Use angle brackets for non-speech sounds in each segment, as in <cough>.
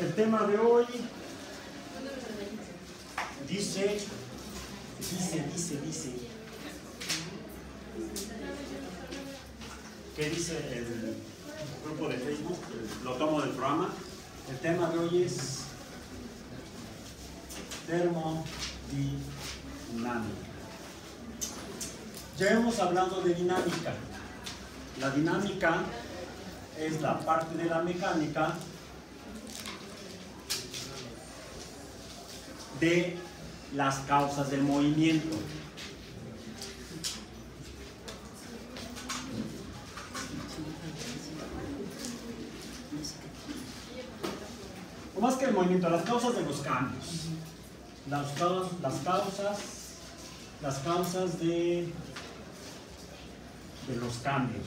El tema de hoy dice, dice, dice, dice. ¿Qué dice el grupo de Facebook? Lo tomo del programa. El tema de hoy es termodinámica. Ya hemos hablado de dinámica. La dinámica es la parte de la mecánica de las causas del movimiento. O más que el movimiento, las causas de los cambios. Las, las causas, las causas de, de los cambios.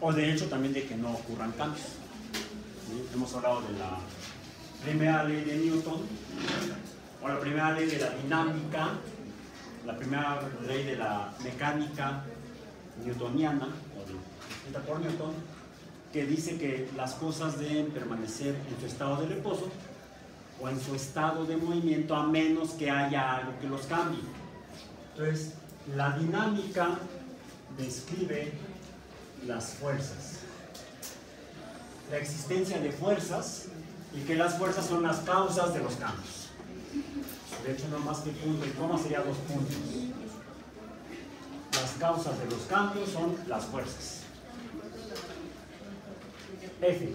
O de hecho también de que no ocurran cambios. ¿Sí? Hemos hablado de la primera ley de Newton, o la primera ley de la dinámica, la primera ley de la mecánica newtoniana, o de, por Newton, que dice que las cosas deben permanecer en su estado de reposo o en su estado de movimiento a menos que haya algo que los cambie. Entonces, la dinámica describe las fuerzas. La existencia de fuerzas y que las fuerzas son las causas de los cambios. De hecho, no más que punto y coma sería dos puntos. Las causas de los cambios son las fuerzas. F.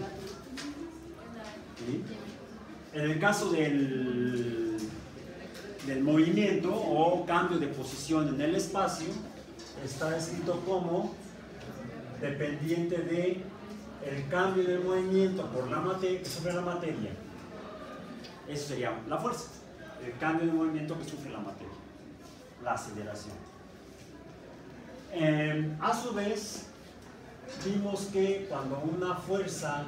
En el caso del, del movimiento o cambio de posición en el espacio, está escrito como dependiente de el cambio de movimiento por la materia, sobre la materia. Eso sería la fuerza, el cambio de movimiento que sufre la materia, la aceleración. Eh, a su vez, vimos que cuando una fuerza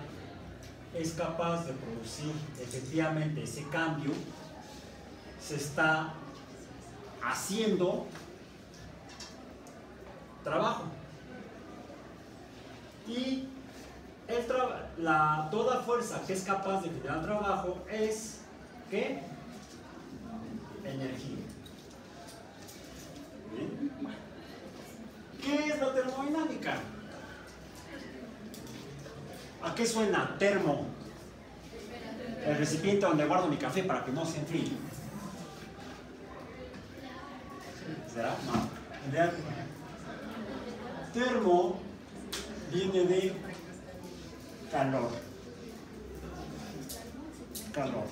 es capaz de producir efectivamente ese cambio, se está haciendo trabajo. Y el la, toda fuerza que es capaz de generar trabajo es, ¿qué? Energía. ¿Bien? ¿Qué es la termodinámica? ¿A qué suena termo? El recipiente donde guardo mi café para que no se enfríe. ¿Será? No. Termo viene de calor. Calor.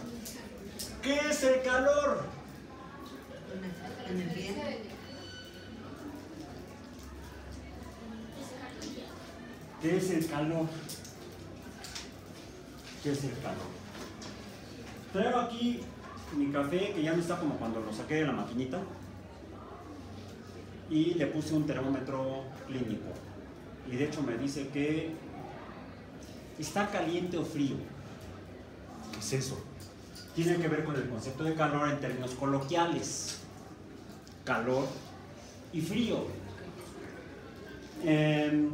¿Qué es el calor? ¿Qué es el calor? ¿Qué es el calor? Traigo aquí mi café que ya no está como cuando lo saqué de la maquinita y le puse un termómetro clínico y de hecho me dice que está caliente o frío. ¿Qué es eso? Tiene que ver con el concepto de calor en términos coloquiales. Calor y frío. Eh,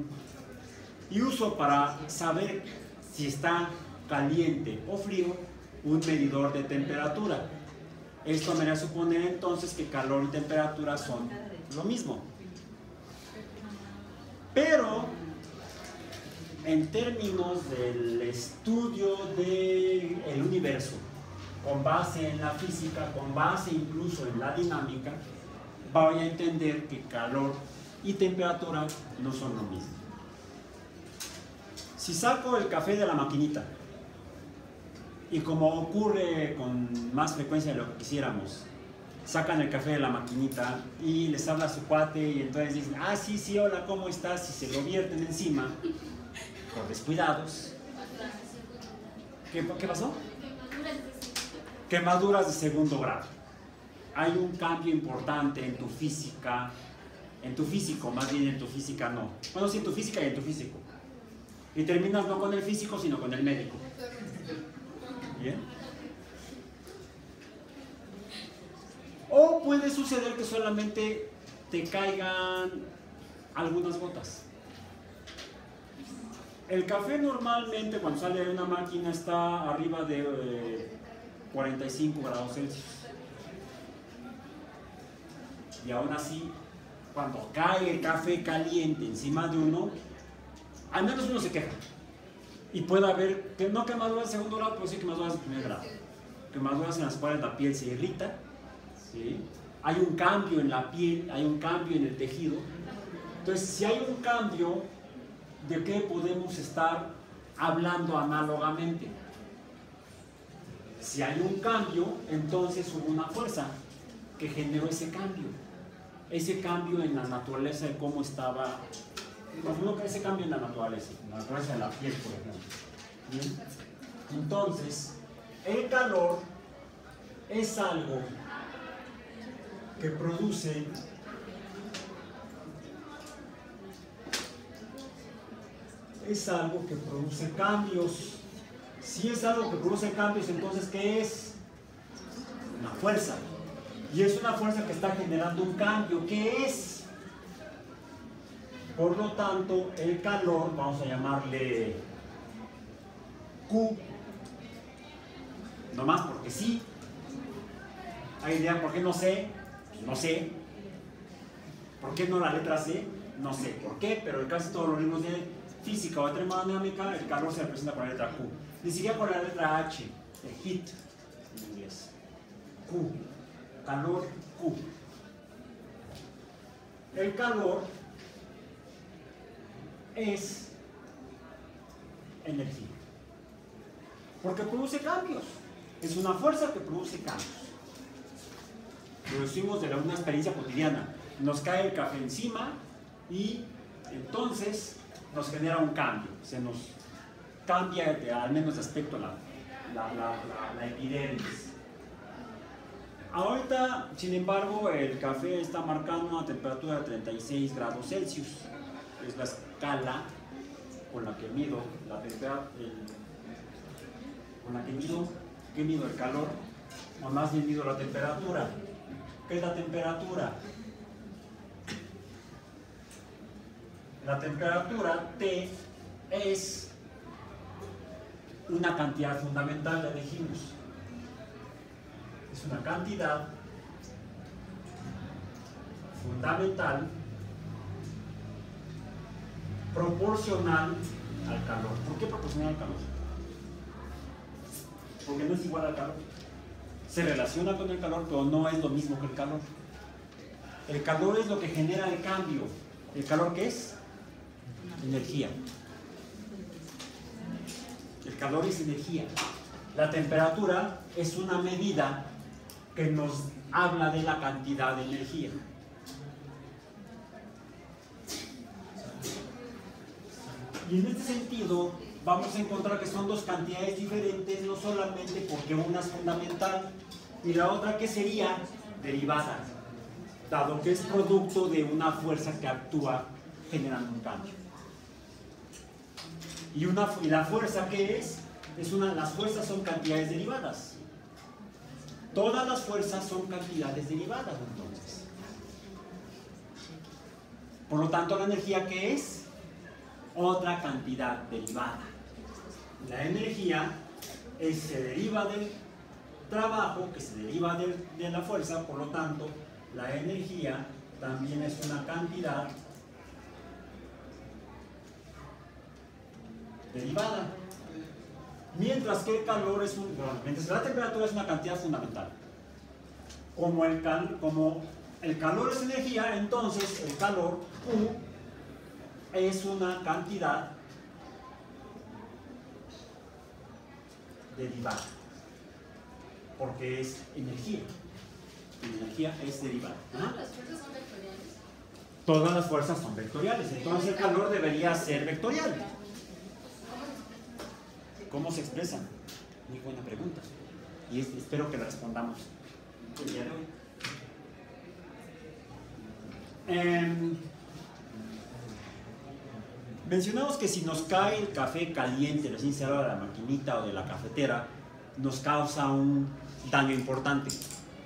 y uso para saber si está caliente o frío un medidor de temperatura. Esto me da a suponer entonces que calor y temperatura son lo mismo. Pero en términos del estudio del universo, con base en la física, con base incluso en la dinámica, voy a entender que calor y temperatura no son lo mismo. Si saco el café de la maquinita, y como ocurre con más frecuencia de lo que quisiéramos, sacan el café de la maquinita y les habla su cuate y entonces dicen, ah, sí, sí, hola, ¿cómo estás? Y se lo vierten encima, por descuidados. ¿Qué, qué pasó? Quemaduras de segundo grado. Hay un cambio importante en tu física, en tu físico, más bien en tu física no. Bueno, sí, en tu física y en tu físico. Y terminas no con el físico, sino con el médico. ¿Bien? O puede suceder que solamente te caigan algunas gotas. El café normalmente cuando sale de una máquina está arriba de 45 eh, grados Celsius. Y aún así, cuando cae el café caliente encima de uno, al menos uno se queja. Y puede haber, que no quemaduras en segundo grado, pero sí quemaduras en primer grado. Quemaduras en las cuales la piel se irrita. Hay un cambio en la piel, hay un cambio en el tejido. Entonces, si hay un cambio, ¿de qué podemos estar hablando análogamente? Si hay un cambio, entonces hubo una fuerza que generó ese cambio. Ese cambio en la naturaleza de cómo estaba imagino ese cambio en la naturaleza, la naturaleza de la piel, por ejemplo. Entonces, el calor es algo que produce es algo que produce cambios. Si es algo que produce cambios, entonces ¿qué es? Una fuerza. Y es una fuerza que está generando un cambio. ¿Qué es? Por lo tanto, el calor, vamos a llamarle Q, nomás porque sí. ¿Hay idea por qué no sé? No sé. ¿Por qué no la letra C? No sé por qué, pero en casi todos los libros de física o termodinámica el calor se representa con la letra Q. Ni siquiera con la letra H, el heat en inglés. Q, calor Q. El calor es energía. Porque produce cambios. Es una fuerza que produce cambios. Lo decimos de una experiencia cotidiana. Nos cae el café encima y entonces nos genera un cambio. Se nos cambia al menos de aspecto la, la, la, epidermis. Ahorita, sin embargo, el café está marcando una temperatura de 36 grados Celsius. Es la escala con la que mido la temperatura, con la que mido, ¿qué mido? El calor, o más bien mido la temperatura. ¿Qué es la temperatura? La temperatura T es una cantidad fundamental, ya dijimos. Es una cantidad fundamental proporcional al calor. ¿Por qué proporcional al calor? Porque no es igual al calor. Se relaciona con el calor, pero no es lo mismo que el calor. El calor es lo que genera el cambio. ¿El calor qué es? Energía. El calor es energía. La temperatura es una medida que nos habla de la cantidad de energía. Y en este sentido, vamos a encontrar que son dos cantidades diferentes, no solamente porque una es fundamental y la otra que sería derivada, dado que es producto de una fuerza que actúa generando un cambio. Y, una, y la fuerza que es, es una, las fuerzas son cantidades derivadas. Todas las fuerzas son cantidades derivadas entonces. Por lo tanto, la energía que es otra cantidad derivada. La energía se deriva del trabajo, que se deriva de, la fuerza, por lo tanto, la energía también es una cantidad derivada. Mientras que el calor es un, mientras que la temperatura es una cantidad fundamental. Como el, como el calor es energía, entonces el calor U es una cantidad derivada, porque es energía. energía es derivada. ¿Todas las fuerzas son vectoriales? Todas las fuerzas son vectoriales, entonces el calor debería ser vectorial. ¿Cómo se expresan? Muy buena pregunta. Y espero que la respondamos el día de hoy. Mencionamos que si nos cae el café caliente recién cerrado de la maquinita o de la cafetera, nos causa un daño importante,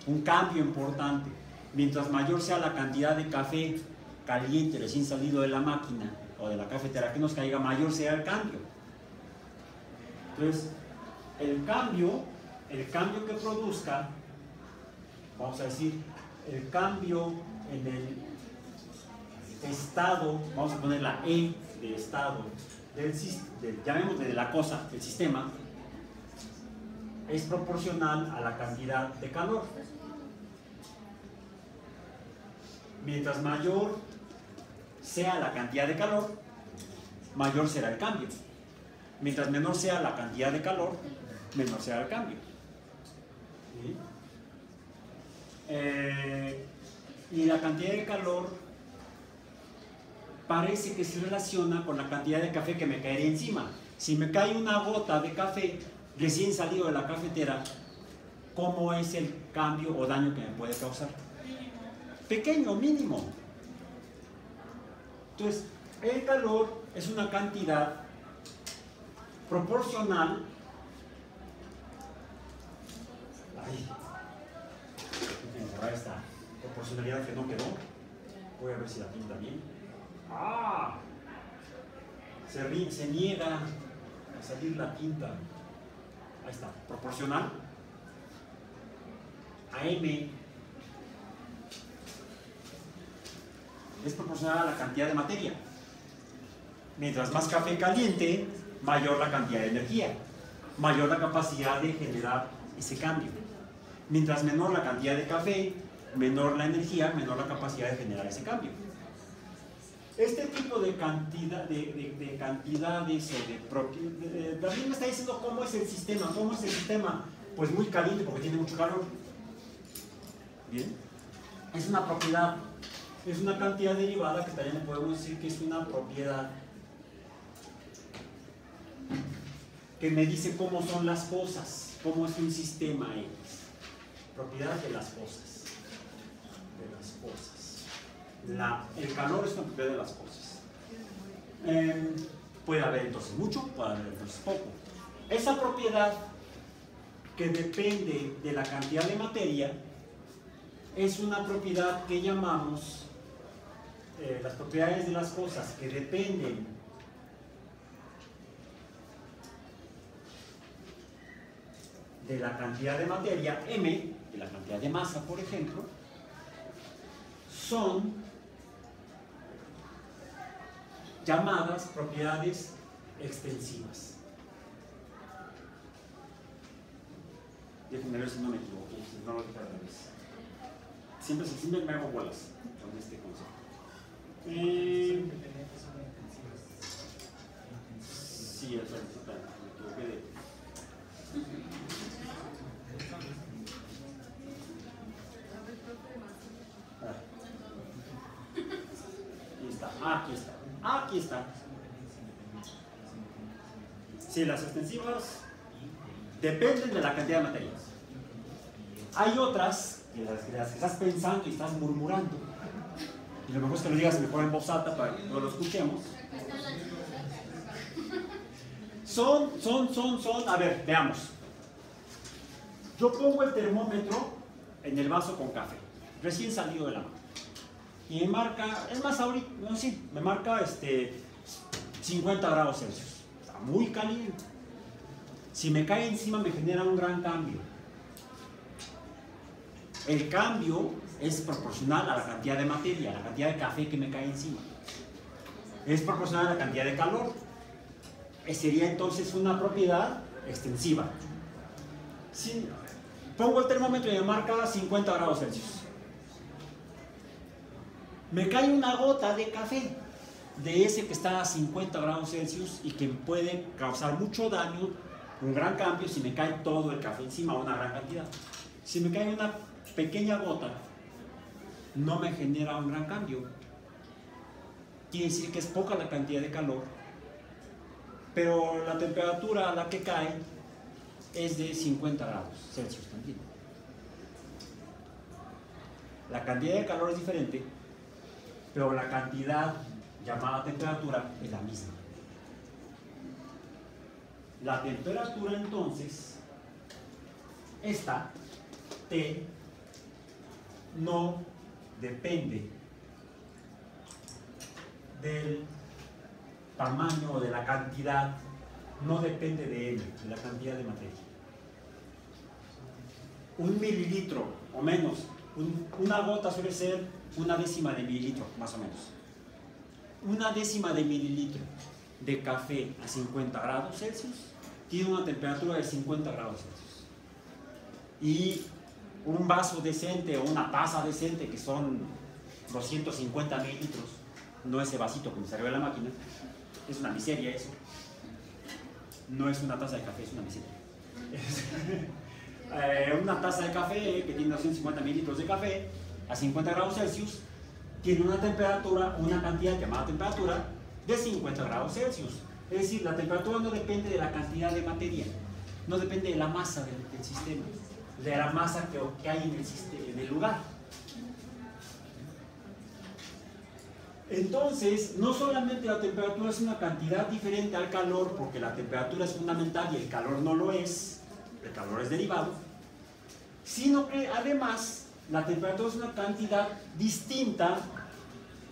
un cambio importante. Mientras mayor sea la cantidad de café caliente recién salido de la máquina o de la cafetera que nos caiga, mayor sea el cambio. Entonces, el cambio, el cambio que produzca, vamos a decir, el cambio en el estado, vamos a poner la E de estado, del, del, llamémosle de la cosa, del sistema, es proporcional a la cantidad de calor. Mientras mayor sea la cantidad de calor, mayor será el cambio. Mientras menor sea la cantidad de calor, menor será el cambio. Eh, y la cantidad de calor parece que se relaciona con la cantidad de café que me caería encima. Si me cae una gota de café recién salido de la cafetera, ¿cómo es el cambio o daño que me puede causar? Pequeño, mínimo. Entonces, el calor es una cantidad proporcional. Ay, proporcionalidad que no quedó. Voy a ver si la pinta bien. ¡Ah! Se, se niega a salir la tinta. Ahí está, proporcional a M es proporcional a la cantidad de materia. Mientras más café caliente, mayor la cantidad de energía, mayor la capacidad de generar ese cambio. Mientras menor la cantidad de café, menor la energía, menor la capacidad de generar ese cambio. Este tipo de, cantidad, de, cantidades o de propiedades, David me está diciendo cómo es el sistema, cómo es el sistema, pues muy caliente porque tiene mucho calor. Bien, es una propiedad, es una cantidad derivada que también podemos decir que es una propiedad que me dice cómo son las cosas, cómo es un sistema X. Propiedad de las cosas. El calor es una propiedad de las cosas. Em, puede haber entonces mucho, puede haber entonces poco. Esa propiedad que depende de la cantidad de materia es una propiedad que llamamos eh, las propiedades de las cosas que dependen de la cantidad de materia, m, de la cantidad de masa, por ejemplo, son llamadas propiedades extensivas. Déjenme ver si no me equivoco, si no lo dije al vez. Siempre, siempre me hago bolas con este concepto. Eh, sí, eso es, me equivoqué de... Aquí está. Aquí está. Si las extensivas dependen de la cantidad de materias. Hay otras que las, que estás pensando y estás murmurando. Y lo mejor es que lo digas mejor en voz alta para que no lo escuchemos. Son, son, son, son. A ver, veamos. Yo pongo el termómetro en el vaso con café, recién salido de la mano y me marca, es más ahorita, no, sí, me marca este 50 grados Celsius. Muy caliente. Si me cae encima me genera un gran cambio. El cambio es proporcional a la cantidad de materia, a la cantidad de café que me cae encima. Es proporcional a la cantidad de calor. Sería entonces una propiedad extensiva. Si pongo el termómetro y me marca 50 grados Celsius me cae una gota de café, de ese que está a 50 grados Celsius y que puede causar mucho daño, un gran cambio si me cae todo el café encima, una gran cantidad. Si me cae una pequeña gota, no me genera un gran cambio. Quiere decir que es poca la cantidad de calor, pero la temperatura a la que cae es de 50 grados Celsius también. La cantidad de calor es diferente, pero la cantidad llamada temperatura es la misma. La temperatura entonces, esta T, no depende del tamaño o de la cantidad no depende de M, de la cantidad de materia. Un mililitro o menos, un- una gota suele ser una décima de mililitro, más o menos. Una décima de mililitro de café a 50 grados Celsius tiene una temperatura de 50 grados Celsius. Y un vaso decente o una taza decente, que son 250 mililitros, no ese vasito que me salió de la máquina, es una miseria eso. No es una taza de café, es una miseria. <laughs> Eh, una taza de café que tiene 250 mililitros de café a 50 grados Celsius tiene una temperatura, una cantidad llamada temperatura de 50 grados Celsius. Es decir, la temperatura no depende de la cantidad de materia, no depende de la masa del, sistema, de la masa que, que hay en el, siste- en el lugar. Entonces, no solamente la temperatura es una cantidad diferente al calor, porque la temperatura es fundamental y el calor no lo es, el calor es derivado, sino que además la temperatura es una cantidad distinta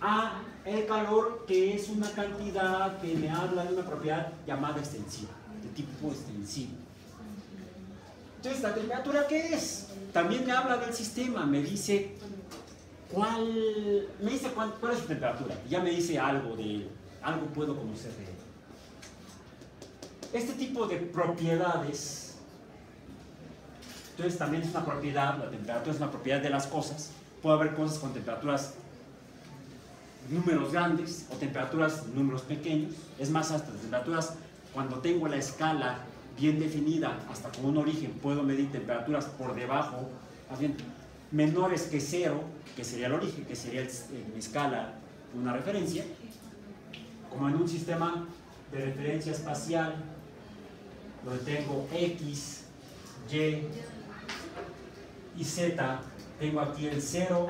a el calor, que es una cantidad que me habla de una propiedad llamada extensiva, de tipo extensivo. Entonces, ¿la temperatura qué es? También me habla del sistema, me dice cuál, me dice cuál, cuál es su temperatura, ya me dice algo de, algo puedo conocer de él. Este tipo de propiedades, entonces también es una propiedad, la temperatura es una propiedad de las cosas, puede haber cosas con temperaturas números grandes o temperaturas números pequeños, es más, hasta temperaturas, cuando tengo la escala bien definida, hasta con un origen, puedo medir temperaturas por debajo, más bien, menores que cero, que sería el origen, que sería en mi escala una referencia, como en un sistema de referencia espacial, donde tengo X, Y y Z, tengo aquí el 0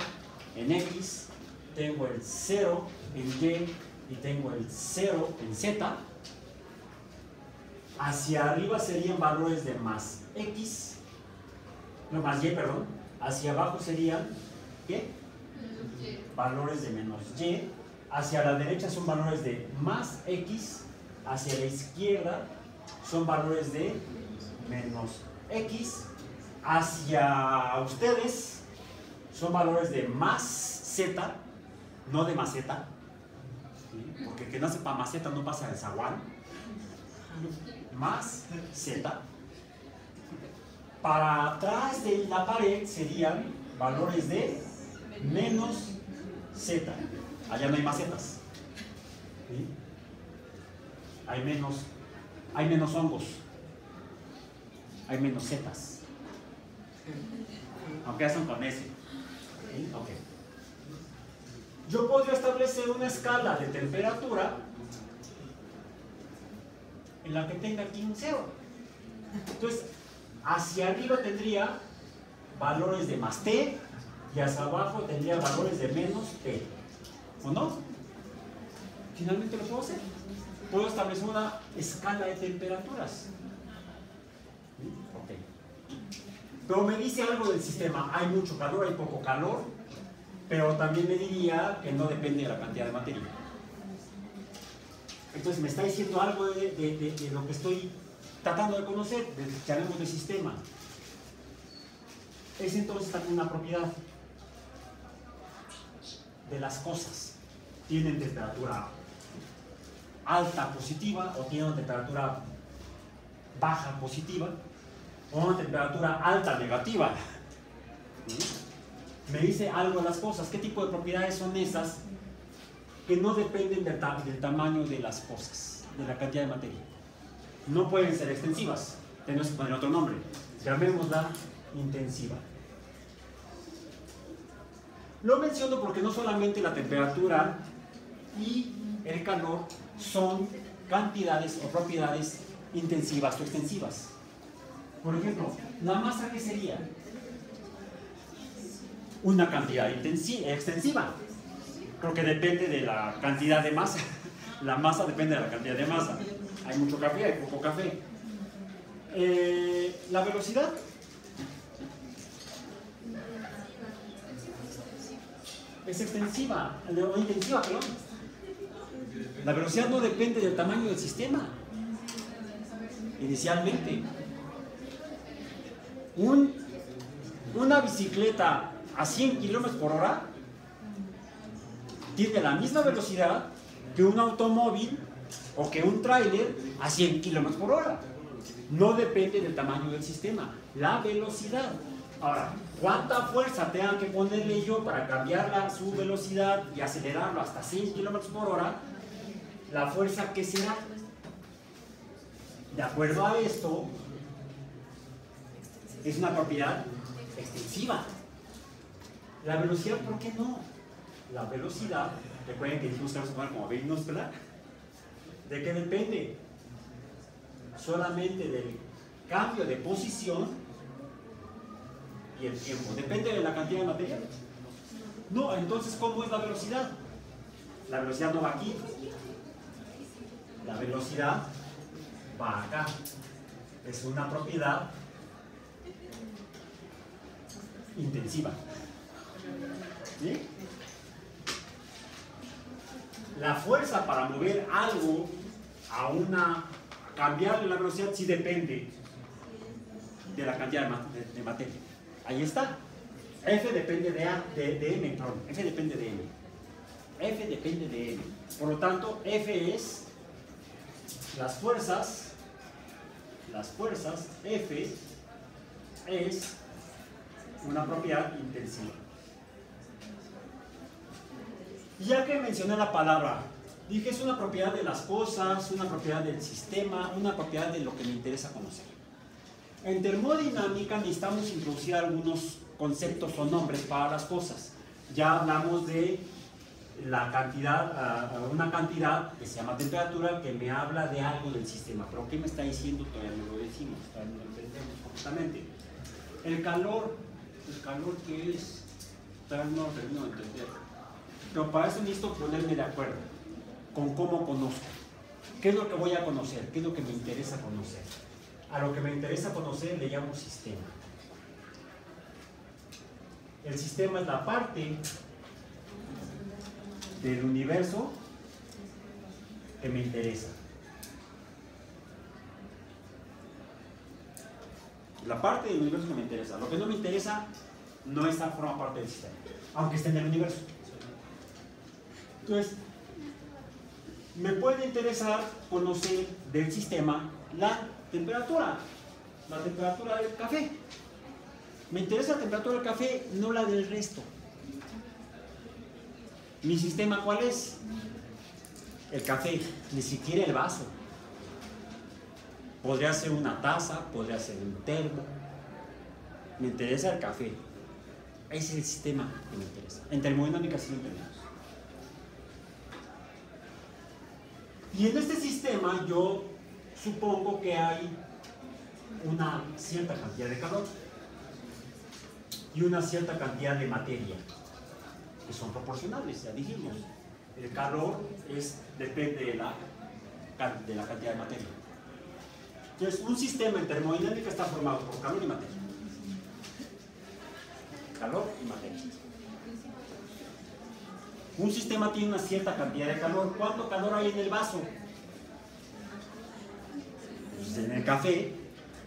en X, tengo el 0 en Y y tengo el 0 en Z. Hacia arriba serían valores de más X, no más Y, perdón. Hacia abajo serían, ¿qué? Valores de menos Y. Hacia la derecha son valores de más X. Hacia la izquierda son valores de menos X. Hacia ustedes son valores de más Z, no de maceta. ¿sí? Porque que no sepa maceta no pasa de zaguán. Más Z. Para atrás de la pared serían valores de menos Z. Allá no hay macetas. ¿sí? Hay menos, hay menos hongos. Hay menos zetas. Aunque son con S. ¿sí? Ok. Yo podría establecer una escala de temperatura en la que tenga aquí un cero. Entonces, hacia arriba tendría valores de más T y hacia abajo tendría valores de menos T. ¿O no? Finalmente lo puedo hacer. Puedo establecer una escala de temperaturas. ¿Sí? Ok. Pero me dice algo del sistema. Hay mucho calor, hay poco calor, pero también me diría que no depende de la cantidad de materia. Entonces me está diciendo algo de, lo que estoy tratando de conocer, de, llamemos de sistema. Es entonces también una propiedad de las cosas. Tienen temperatura alta positiva o tienen temperatura baja positiva o una temperatura alta negativa. Me dice algo de las cosas. ¿Qué tipo de propiedades son esas que no dependen del, del tamaño de las cosas, de la cantidad de materia? No pueden ser extensivas. Tenemos que poner otro nombre. Llamémosla intensiva. Lo menciono porque no solamente la temperatura y el calor son cantidades o propiedades intensivas o extensivas. Por ejemplo, la masa que sería una cantidad extensiva. Creo que depende de la cantidad de masa. <laughs> La masa depende de la cantidad de masa. Hay mucho café, hay poco café. Eh, la velocidad. Es extensiva, o intensiva, perdón. La velocidad no depende del tamaño del sistema. Inicialmente. Un, una bicicleta a 100 kilómetros por hora tiene la misma velocidad que un automóvil o que un tráiler a 100 kilómetros por hora. No depende del tamaño del sistema, la velocidad. Ahora, ¿cuánta fuerza tengan que ponerle yo para cambiar su velocidad y acelerarlo hasta 100 kilómetros por hora? La fuerza que será. De acuerdo a esto, es una propiedad extensiva. La velocidad, ¿por qué no? La velocidad, recuerden que dijimos que vamos a tomar como ¿verdad? ¿De qué depende? Solamente del cambio de posición y el tiempo. ¿Depende de la cantidad de material? No, entonces ¿cómo es la velocidad? La velocidad no va aquí. La velocidad va acá. Es una propiedad intensiva. ¿Sí? La fuerza para mover algo a una, cambiarle la velocidad sí depende de la cantidad de, materia. Ahí está. F depende de, A, de, M, perdón. F depende de M. F depende de M. Por lo tanto, F es las fuerzas, las fuerzas, F es una propiedad intensiva. Ya que mencioné la palabra, dije es una propiedad de las cosas, una propiedad del sistema, una propiedad de lo que me interesa conocer. En termodinámica necesitamos introducir algunos conceptos o nombres para las cosas. Ya hablamos de la cantidad, una cantidad que se llama temperatura que me habla de algo del sistema. Pero ¿qué me está diciendo? Todavía no lo decimos, todavía no lo entendemos completamente. El calor, el calor que es, todavía no termino de entender. Pero para eso necesito ponerme de acuerdo con cómo conozco. ¿Qué es lo que voy a conocer? ¿Qué es lo que me interesa conocer? A lo que me interesa conocer le llamo sistema. El sistema es la parte del universo que me interesa. La parte del universo que me interesa. Lo que no me interesa no está forma parte del sistema, aunque esté en el universo. Entonces, me puede interesar conocer del sistema la temperatura, la temperatura del café. Me interesa la temperatura del café, no la del resto. ¿Mi sistema cuál es? El café, ni siquiera el vaso. Podría ser una taza, podría ser un termo. Me interesa el café. Ese es el sistema que me interesa. En termodinámica sí lo entendemos. Y en este sistema yo supongo que hay una cierta cantidad de calor y una cierta cantidad de materia, que son proporcionales, ya dijimos. El calor es, depende de la, de la cantidad de materia. Entonces, un sistema en termodinámica está formado por calor y materia. Calor y materia. Un sistema tiene una cierta cantidad de calor. ¿Cuánto calor hay en el vaso? Pues en el café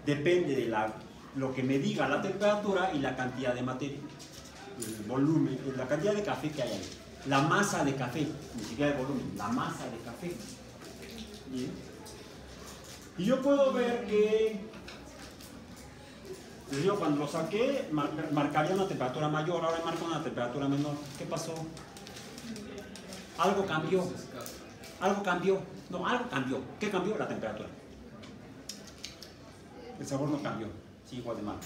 depende de la, lo que me diga la temperatura y la cantidad de materia, el volumen, la cantidad de café que hay ahí. La masa de café, ni siquiera el volumen, la masa de café. Y yo puedo ver que yo cuando lo saqué marcaría una temperatura mayor, ahora marca una temperatura menor. ¿Qué pasó? Algo cambió. Algo cambió. No, algo cambió. ¿Qué cambió? La temperatura. El sabor no cambió. Sí, igual de mal.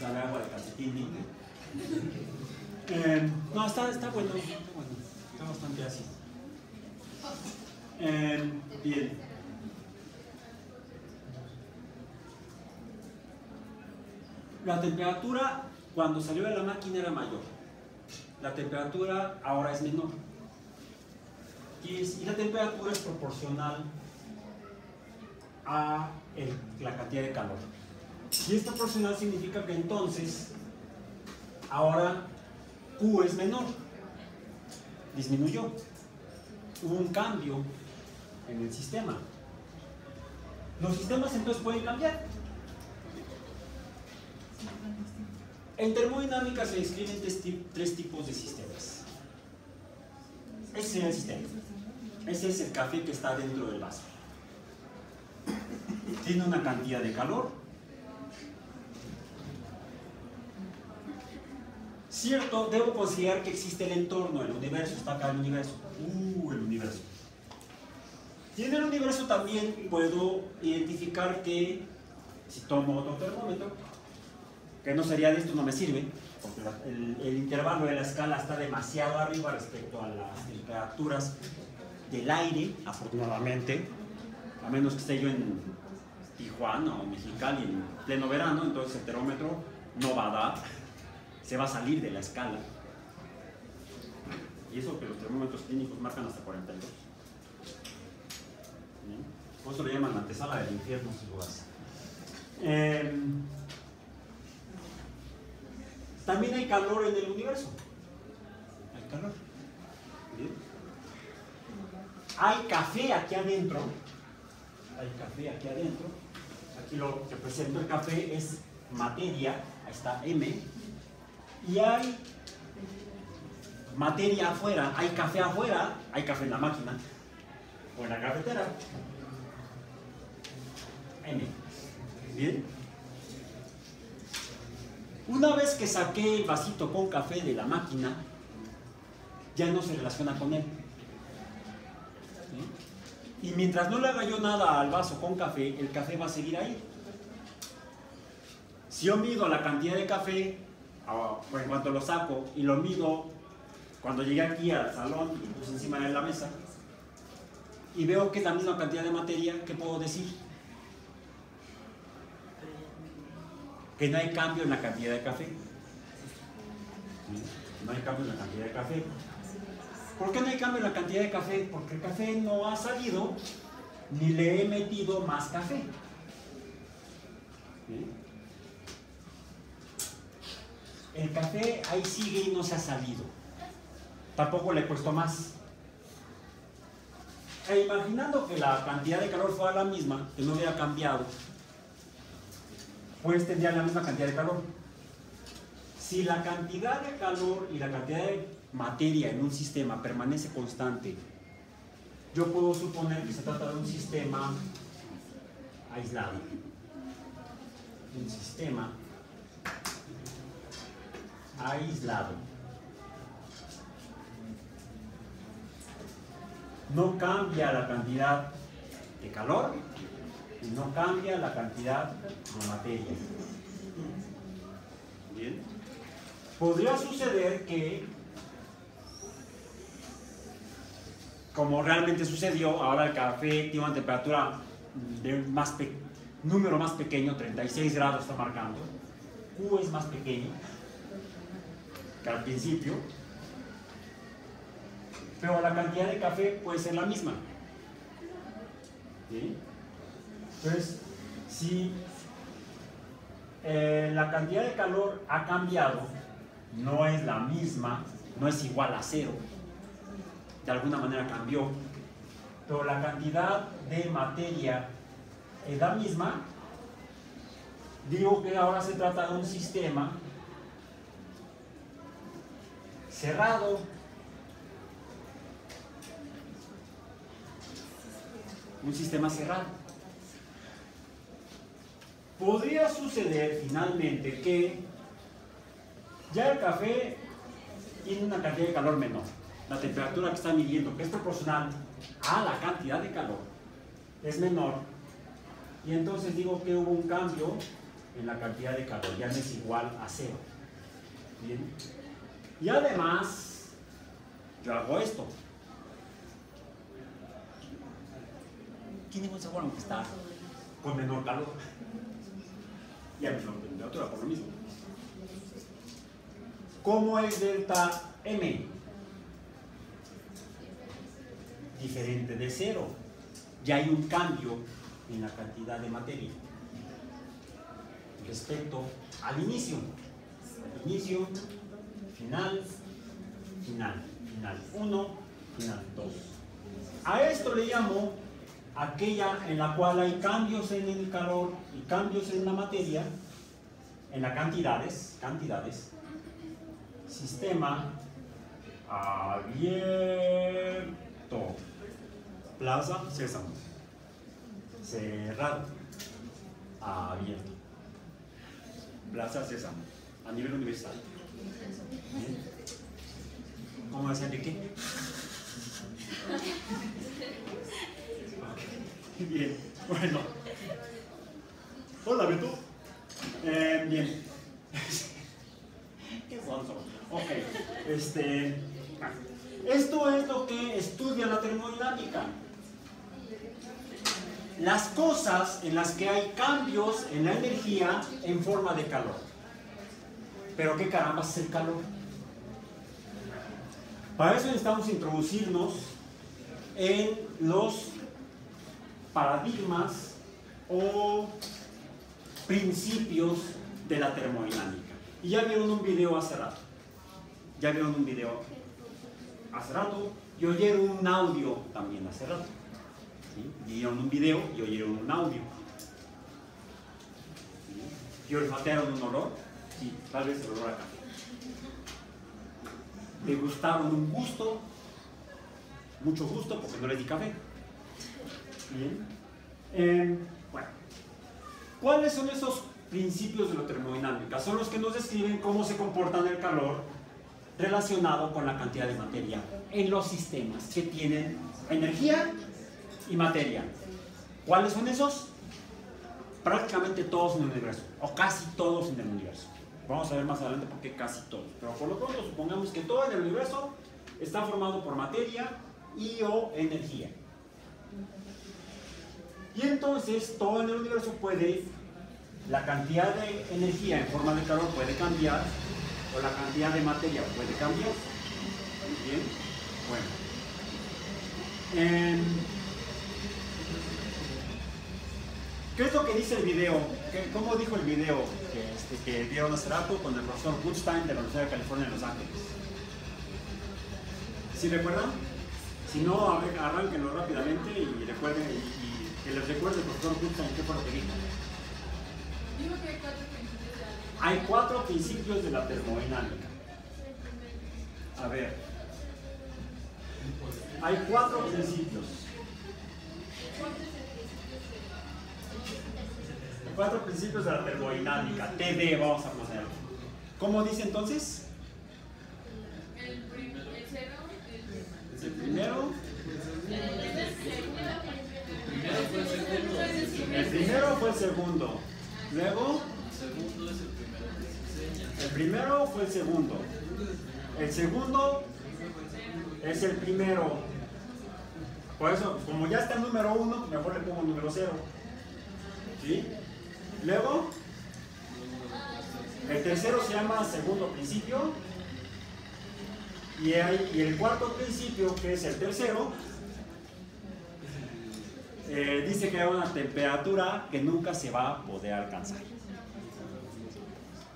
Sale agua de calcetín eh, no, está, está bueno. Está bastante así. Bien. La temperatura cuando salió de la máquina era mayor la temperatura ahora es menor. Y, la temperatura es proporcional a la cantidad de calor. Si es proporcional significa que entonces ahora Q es menor. disminuyó. Hubo un cambio en el sistema. Los sistemas entonces pueden cambiar. En termodinámica se describen tres, ti- tres tipos de sistemas. Ese es el sistema. Ese es el café que está dentro del vaso. Tiene una cantidad de calor. Cierto, debo considerar que existe el entorno, el universo, está acá el universo. Uh, el universo. Y en el universo también puedo identificar que, si tomo otro termómetro, que no sería de esto, no me sirve, porque el, el intervalo de la escala está demasiado arriba respecto a las temperaturas del aire, afortunadamente, a menos que esté yo en Tijuana o Mexicali en pleno verano, entonces el termómetro no va a dar, se va a salir de la escala. Y eso que los termómetros clínicos marcan hasta 42. Por eso le llaman la antesala del infierno, sin dudas. Em, también hay calor en el universo. Hay calor. Bien. Hay café aquí adentro. Hay café aquí adentro. Aquí lo que presento el café es materia. Ahí está M. Y hay materia afuera. Hay café afuera. Hay café en la máquina. O en la cafetera. M. Bien. Una vez que saqué el vasito con café de la máquina, ya no se relaciona con él. Y mientras no le haga yo nada al vaso con café, el café va a seguir ahí. Si yo mido la cantidad de café, ah, en cuanto lo saco, y lo mido cuando llegué aquí al salón y puse encima de la mesa, y veo que es la misma cantidad de materia, ¿qué puedo decir? Que no hay cambio en la cantidad de café. No hay cambio en la cantidad de café. ¿Por qué no hay cambio en la cantidad de café? Porque el café no ha salido ni le he metido más café. El café ahí sigue y no se ha salido. Tampoco le he puesto más. E imaginando que la cantidad de calor fuera la misma, que no hubiera cambiado, pues tendría la misma cantidad de calor. Si la cantidad de calor y la cantidad de materia en un sistema permanece constante, yo puedo suponer que se trata de un sistema aislado. Un sistema aislado. No cambia la cantidad de calor no cambia la cantidad de materia. Bien. Podría suceder que, como realmente sucedió, ahora el café tiene una temperatura de un más número más pequeño, 36 grados está marcando. Q es más pequeño que al principio, pero la cantidad de café puede ser la misma. ¿Sí? Entonces, si eh, la cantidad de calor ha cambiado, no es la misma, no es igual a cero, de alguna manera cambió, pero la cantidad de materia es la misma, digo que ahora se trata de un sistema cerrado, un sistema cerrado. Podría suceder finalmente que ya el café tiene una cantidad de calor menor. La temperatura que está midiendo, que es proporcional a la cantidad de calor, es menor. Y entonces digo que hubo un cambio en la cantidad de calor, ya no es igual a cero. Bien. Y además, yo hago esto. Tiene un sabor aunque está con menor calor y a menor temperatura por lo mismo. ¿Cómo es delta M? Diferente de cero. Ya hay un cambio en la cantidad de materia respecto al inicio. Inicio, final, final. final 1, final 2. A esto le llamo aquella en la cual hay cambios en el calor y cambios en la materia, en las cantidades, cantidades, sistema abierto, plaza, sésamo, cerrado, abierto, plaza, sésamo, a nivel universal. Bien. ¿Cómo de qué? <laughs> <laughs> Bien, bueno. Hola, Beto. Eh, bien. <laughs> Qué sonso. Ok, este. Esto es lo que estudia la termodinámica. Las cosas en las que hay cambios en la energía en forma de calor. Pero qué caramba es el calor. Para eso necesitamos introducirnos en los paradigmas o principios de la termodinámica. Y ya vieron un video hace rato. Ya vieron un video hace rato y oyeron un audio también hace rato. ¿sí? Vieron un video y oyeron un audio. ¿sí? ¿Y olfatearon un olor? Sí, tal vez el olor a café. ¿Degustaron un gusto? Mucho gusto porque no les di café. Bien. Eh, bueno, ¿cuáles son esos principios de la termodinámica? Son los que nos describen cómo se comporta el calor relacionado con la cantidad de materia en los sistemas que tienen energía y materia. ¿Cuáles son esos? Prácticamente todos en el universo, o casi todos en el universo. Vamos a ver más adelante por qué casi todos. Pero por lo pronto supongamos que todo en el universo está formado por materia y o energía. Y entonces todo en el universo puede, la cantidad de energía en forma de calor puede cambiar, o la cantidad de materia puede cambiar. Bien, bueno. Em, ¿Qué es lo que dice el video? ¿Qué- ¿Cómo dijo el video que, este, que vieron hace rato con el profesor Goodstein de la Universidad de California en Los Ángeles? ¿Sí recuerdan? Si no, a ver, arránquenlo rápidamente y recuerden que les recuerde el profesor Goodstein qué fue lo que dijo. Digo que hay cuatro principios de la Hay cuatro principios de la termodinámica. A ver. Hay cuatro principios. Cuatro principios de la termodinámica. TD vamos a poner. ¿Cómo dice entonces? El, cero, el, El primero. El primero fue el segundo. Luego. El primero fue el segundo. El segundo es el primero. Por eso, como ya está el número uno, mejor le pongo el número cero. ¿Sí? Luego, el tercero se llama segundo principio. Y el cuarto principio, que es el tercero, eh, dice que hay una temperatura que nunca se va a poder alcanzar.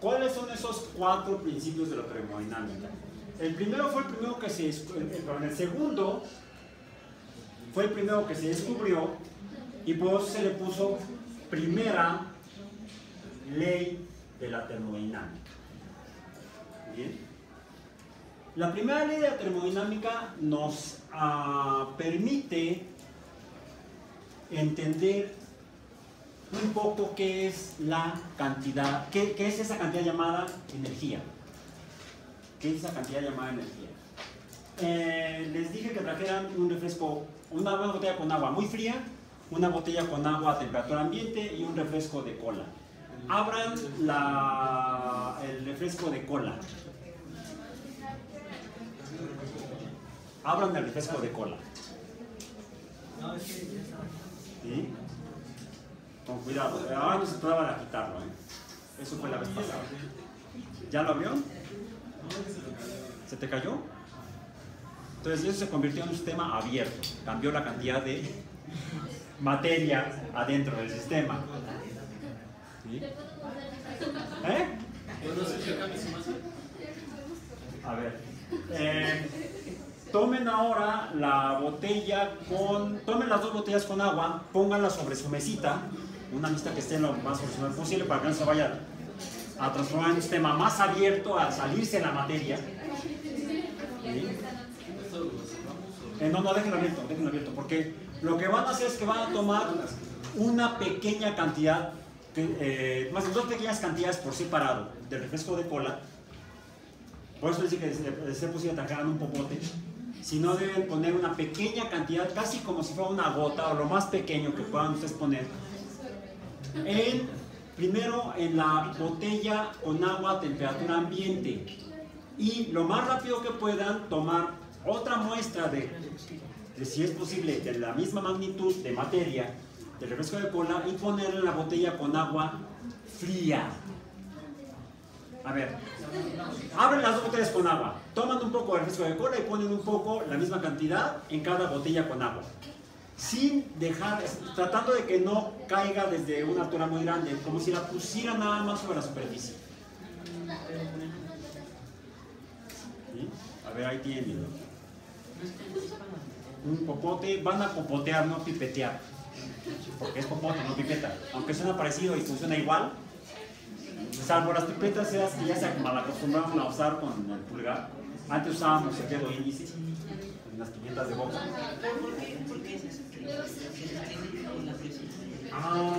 ¿Cuáles son esos cuatro principios de la termodinámica? El primero fue el primero que se el segundo fue el primero que se descubrió y por eso se le puso primera ley de la termodinámica. Bien. La primera ley de la termodinámica nos ah, permite entender un poco qué es la cantidad, qué, qué es esa cantidad llamada energía. ¿Qué es esa cantidad llamada energía? Eh, les dije que trajeran un refresco, una, botella con agua muy fría, una botella con agua a temperatura ambiente y un refresco de cola. Abran la, el refresco de cola. Abran el refresco de cola. ¿Sí? Con cuidado. Ahora no se traba a quitarlo. ¿eh? Eso fue la vez pasada. ¿Ya lo abrió? ¿Se te cayó? Entonces eso se convirtió en un sistema abierto. Cambió la cantidad de materia adentro del sistema. ¿Sí? ¿Eh? A ver. eh, Tomen ahora la botella con, tomen las dos botellas con agua, pónganlas sobre su mesita, una mesita que esté lo más profesional posible para que no se vaya a transformar en un sistema más abierto, a salirse la materia. Eh, no, no, déjenlo abierto, déjenlo abierto, porque lo que van a hacer es que van a tomar una pequeña cantidad, eh, más dos pequeñas cantidades por separado de refresco de cola. Por eso dice que de ser posible atacar un popote. Si no deben poner una pequeña cantidad, casi como si fuera una gota o lo más pequeño que puedan ustedes poner. En, primero en la botella con agua a temperatura ambiente. Y lo más rápido que puedan tomar otra muestra de, de si es posible, de la misma magnitud de materia del refresco de cola y ponerla en la botella con agua fría. A ver, abren las dos botellas con agua, toman un poco de refresco de cola y ponen un poco, la misma cantidad, en cada botella con agua. Sin dejar, tratando de que no caiga desde una altura muy grande, como si la pusieran nada más sobre la superficie. A ver, ahí tienen. Un popote, van a popotear, no pipetear. Porque es popote, no pipeta. Aunque suena parecido y funciona igual, salvo las pipetas esas que ya se mal acostumbraron a usar con el pulgar. Antes usábamos el dedo índice en las pipetas de boca. Ah,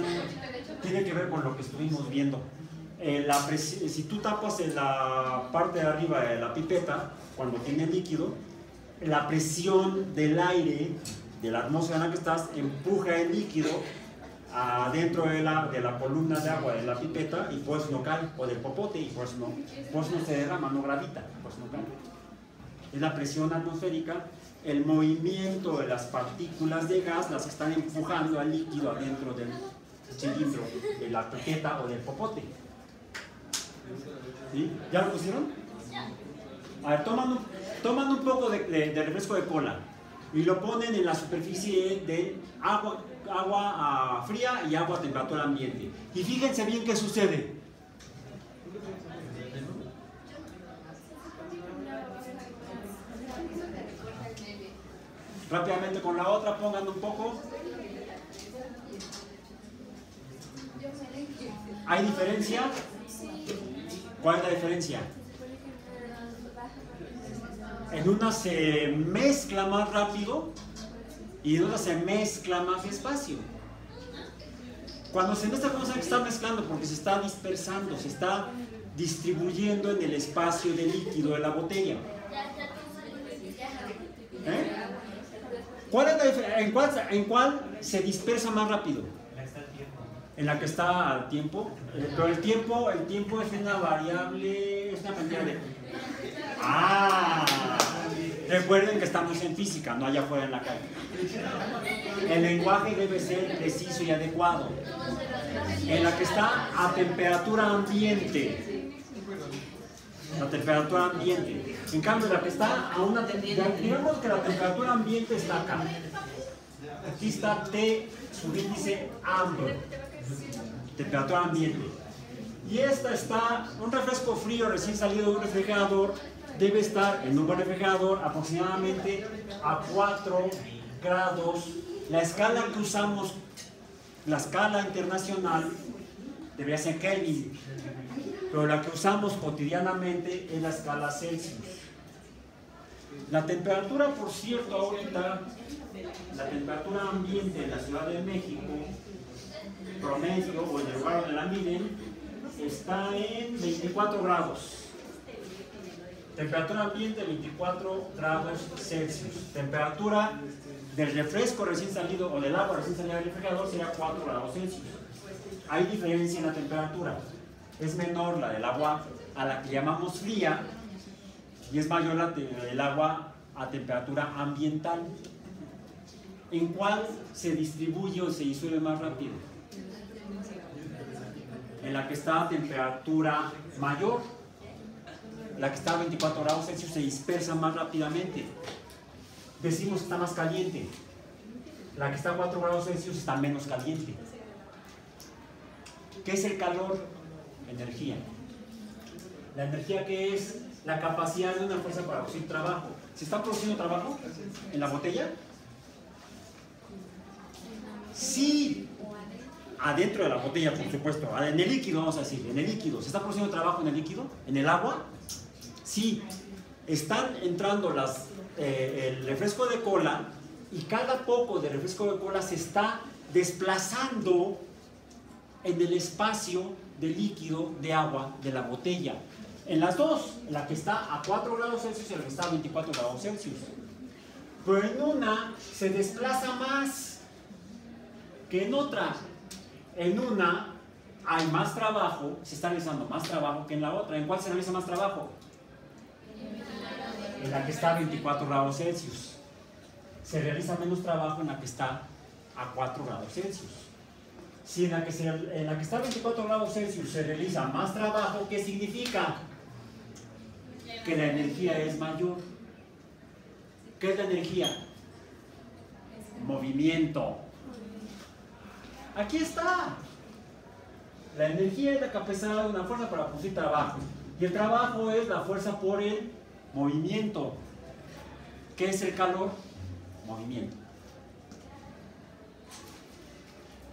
tiene que ver con lo que estuvimos viendo. Eh, la si tú tapas en la parte de arriba de la pipeta, cuando tiene líquido, la presión del aire, de la atmósfera en la que estás, empuja el líquido adentro de la, de la columna de agua de la pipeta y pues no cae, o del popote, y pues no, pues no se derrama, no gravita, pues no cae. Es la presión atmosférica, el movimiento de las partículas de gas las están empujando al líquido adentro del cilindro de la pipeta o del popote. ¿Sí? ¿Ya lo pusieron? A ver, toman un, un poco de, de, refresco de cola y lo ponen en la superficie de agua, agua uh, fría y agua a temperatura ambiente. Y fíjense bien qué sucede. Rápidamente con la otra, pongan un poco. ¿Hay diferencia? ¿Cuál es la diferencia? En una se mezcla más rápido y otra se mezcla más despacio. Cuando se mezcla, ¿cómo se que está mezclando? Porque se está dispersando, se está distribuyendo en el espacio de líquido de la botella. ¿Eh? ¿Cuál es la diferencia? ¿En cuál, ¿En cuál se dispersa más rápido? En la que está al tiempo. Pero el tiempo, el tiempo es una variable, es una cantidad de... Ah, recuerden que estamos en física, no allá afuera en la calle. El lenguaje debe ser preciso y adecuado. En la que está a temperatura ambiente. La temperatura ambiente. En cambio, la que está a una digamos que la temperatura ambiente está acá. Aquí está T, su índice AMBR. Temperatura ambiente. Y esta está, un refresco frío recién salido de un refrigerador, debe estar en un refrigerador aproximadamente a 4 grados. La escala que usamos, la escala internacional, debería ser Kelvin, pero la que usamos cotidianamente es la escala Celsius. La temperatura, por cierto, ahorita, la temperatura ambiente en la Ciudad de México, promedio o en el lugar donde la miden, está en 24 grados. Temperatura ambiente 24 grados Celsius. Temperatura del refresco recién salido o del agua recién salida del refrigerador sería 4 grados Celsius. Hay diferencia en la temperatura. Es menor la del agua a la que llamamos fría y es mayor la del agua a temperatura ambiental. ¿En cuál se distribuye o se disuelve más rápido? En la que está a temperatura mayor. La que está a 24 grados Celsius se dispersa más rápidamente. Decimos que está más caliente. La que está a 4 grados Celsius está menos caliente. ¿Qué es el calor? Energía. La energía que es la capacidad de una fuerza para producir trabajo. ¿Se está produciendo trabajo en la botella? Sí, adentro de la botella, por supuesto, en el líquido, vamos a decir, en el líquido. ¿Se está produciendo trabajo en el líquido? ¿En el agua? Sí, están entrando las, eh, el refresco de cola y cada poco de refresco de cola se está desplazando en el espacio de líquido de agua de la botella. En las dos, la que está a 4 grados Celsius y la que está a 24 grados Celsius. Pero en una se desplaza más que en otra. En una hay más trabajo, se está realizando más trabajo que en la otra. ¿En cuál se realiza más trabajo? En la que está a 24 grados Celsius. Se realiza menos trabajo en la que está a 4 grados Celsius. Si en la que, en la que está a 24 grados Celsius se realiza más trabajo, ¿qué significa? Que la energía es mayor. ¿Qué es la energía? Movimiento. Aquí está. La energía es la capacidad de una fuerza para producir trabajo. Y el trabajo es la fuerza por el movimiento. ¿Qué es el calor? Movimiento.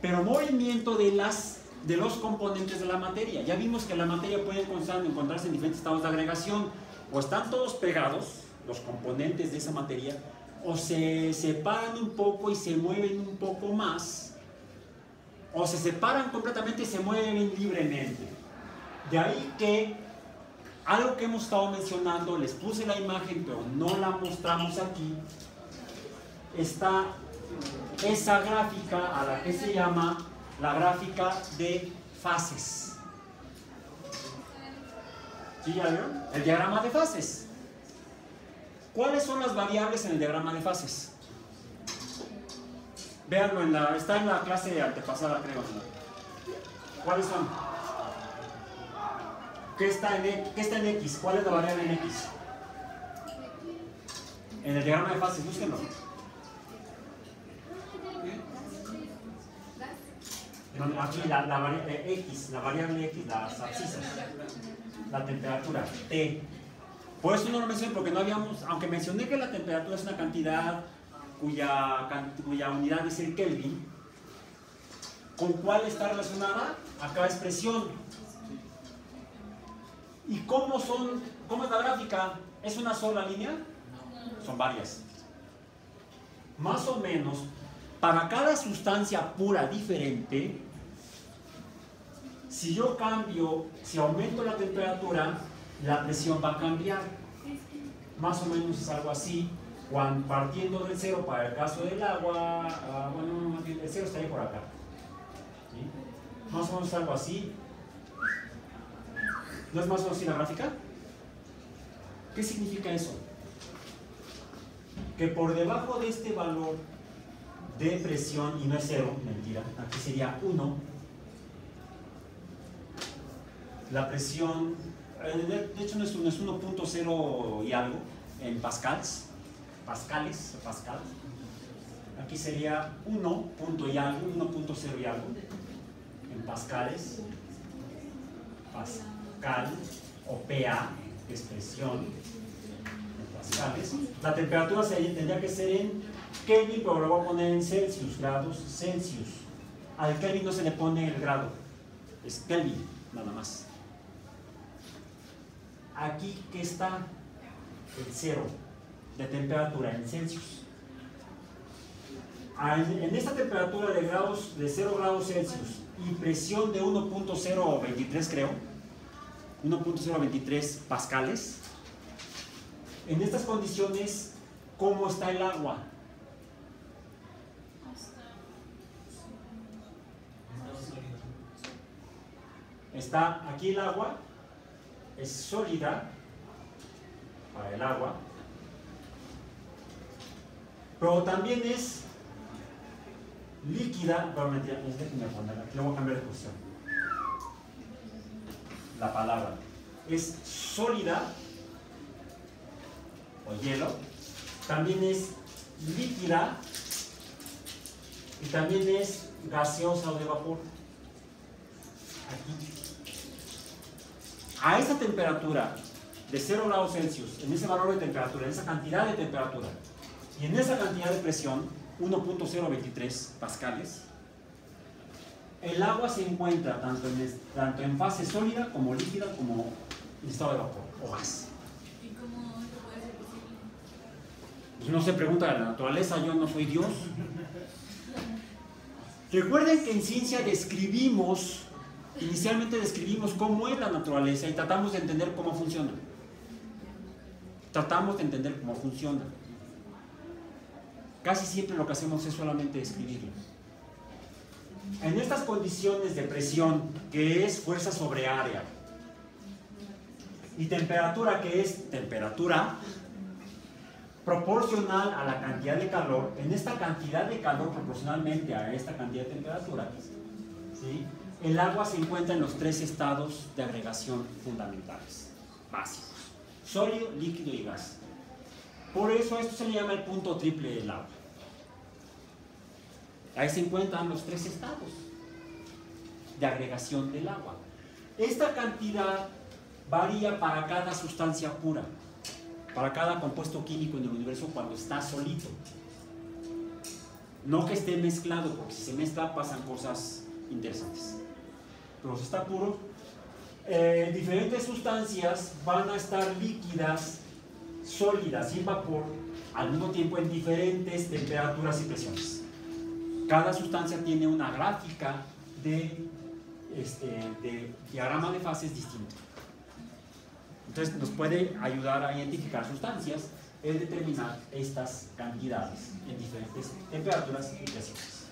Pero movimiento de, las, de los componentes de la materia. Ya vimos que la materia puede encontrarse en diferentes estados de agregación. O están todos pegados, los componentes de esa materia, o se separan un poco y se mueven un poco más, o se separan completamente y se mueven libremente. De ahí que algo que hemos estado mencionando, les puse la imagen, pero no la mostramos aquí, está esa gráfica a la que se llama la gráfica de fases. ¿Sí ya vieron? El diagrama de fases. ¿Cuáles son las variables en el diagrama de fases? Véanlo, en la, está en la clase antepasada, creo. ¿Cuáles son? ¿Qué está, en, e, ¿Qué está en X? ¿Cuál es la variable en X? En el diagrama de fases, búsquenlo. aquí la, la variable X, la variable X, las abscisas, la temperatura T. Por eso no lo mencioné, porque no habíamos, aunque mencioné que la temperatura es una cantidad cuya, cuya unidad es el Kelvin, ¿con cuál está relacionada? A cada expresión. ¿Y cómo son, cómo es la gráfica? ¿Es una sola línea? Son varias. Más o menos, para cada sustancia pura diferente, si yo cambio, si aumento la temperatura, la presión va a cambiar. Más o menos es algo así. Cuando, partiendo del cero para el caso del agua, uh, bueno, el cero está ahí por acá. ¿Sí? Más o menos es algo así. ¿No es más o menos así la gráfica? ¿Qué significa eso? Que por debajo de este valor de presión, y no es cero, mentira, aquí sería 1, la presión, eh, de hecho no es, 1.0 y algo en pascals, pascales, pascal. Aquí sería 1 punto y algo, 1.0 y algo en pascales, o PA, expresión en pascales. La temperatura tendría que ser en Kelvin, pero lo voy a poner en Celsius, grados Celsius. Al Kelvin no se le pone el grado, es Kelvin, nada más. Aquí que está el cero de temperatura en Celsius. En esta temperatura de, grados, de 0 grados Celsius y presión de 1.023 creo, 1.023 pascales, en estas condiciones, ¿cómo está el agua? Está aquí el agua es sólida para el agua, pero también es líquida, pero mentira, déjenme poner, aquí lo voy a cambiar de posición. La palabra es sólida o hielo, también es líquida y también es gaseosa o de vapor. Aquí a esa temperatura de 0 grados Celsius, en ese valor de temperatura, en esa cantidad de temperatura, y en esa cantidad de presión, 1.023 pascales, el agua se encuentra tanto en, tanto en fase sólida como líquida como en estado de vapor o gas. ¿Y cómo esto puede ser posible? Pues no se pregunta de la naturaleza, yo no soy Dios. <laughs> Recuerden que en ciencia describimos, inicialmente describimos cómo es la naturaleza y tratamos de entender cómo funciona. Tratamos de entender cómo funciona. Casi siempre lo que hacemos es solamente describirlo. En estas condiciones de presión, que es fuerza sobre área, y temperatura, que es temperatura, proporcional a la cantidad de calor, en esta cantidad de calor proporcionalmente a esta cantidad de temperatura, el agua se encuentra en los tres estados de agregación fundamentales, básicos, sólido, líquido y gas. Por eso esto se le llama el punto triple del agua. Ahí se encuentran los tres estados de agregación del agua. Esta cantidad varía para cada sustancia pura para cada compuesto químico en el universo cuando está solito. No que esté mezclado, porque si se mezcla pasan cosas interesantes. Pero si está puro, eh, diferentes sustancias van a estar líquidas, sólidas y en vapor al mismo tiempo en diferentes temperaturas y presiones. Cada sustancia tiene una gráfica de, este, de diagrama de fases distinto. Entonces nos puede ayudar a identificar sustancias, el determinar estas cantidades en diferentes temperaturas y presiones.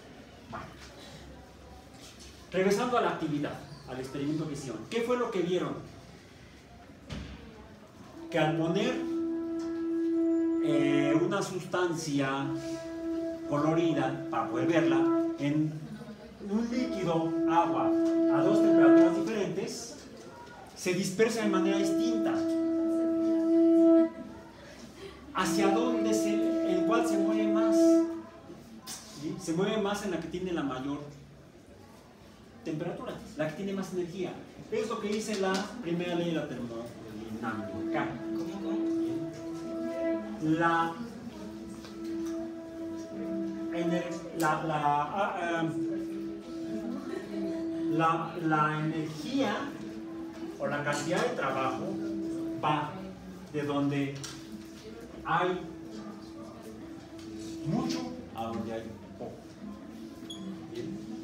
Regresando a la actividad, al experimento que hicieron. ¿Qué fue lo que vieron? Que al poner eh, una sustancia colorida, para poder verla, en un líquido, agua, a dos temperaturas diferentes, se dispersa de manera distinta. ¿Hacia dónde se, en cuál se mueve más? ¿Sí? Se mueve más en la que tiene la mayor temperatura, la que tiene más energía. Es lo que dice la primera ley de la termodinámica. La, la, ah, ah, la, la energía o la cantidad de trabajo va de donde hay mucho a donde hay poco.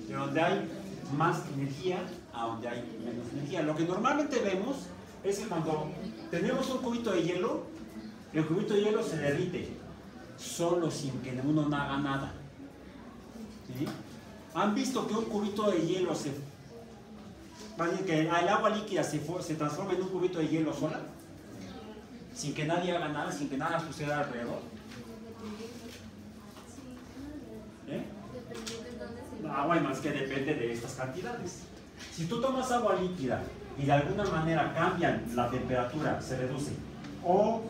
De donde hay más energía a donde hay menos energía. Lo que normalmente vemos es que cuando tenemos un cubito de hielo, el cubito de hielo se derrite solo sin que uno no haga nada. ¿Han visto que un cubito de hielo se más que el agua líquida se, se transforma en un cubito de hielo sola, sin que nadie haga nada, sin que nada suceda alrededor. ¿Eh? Ah, bueno, es que depende de estas cantidades. Si tú tomas agua líquida y de alguna manera cambian la temperatura, se reduce o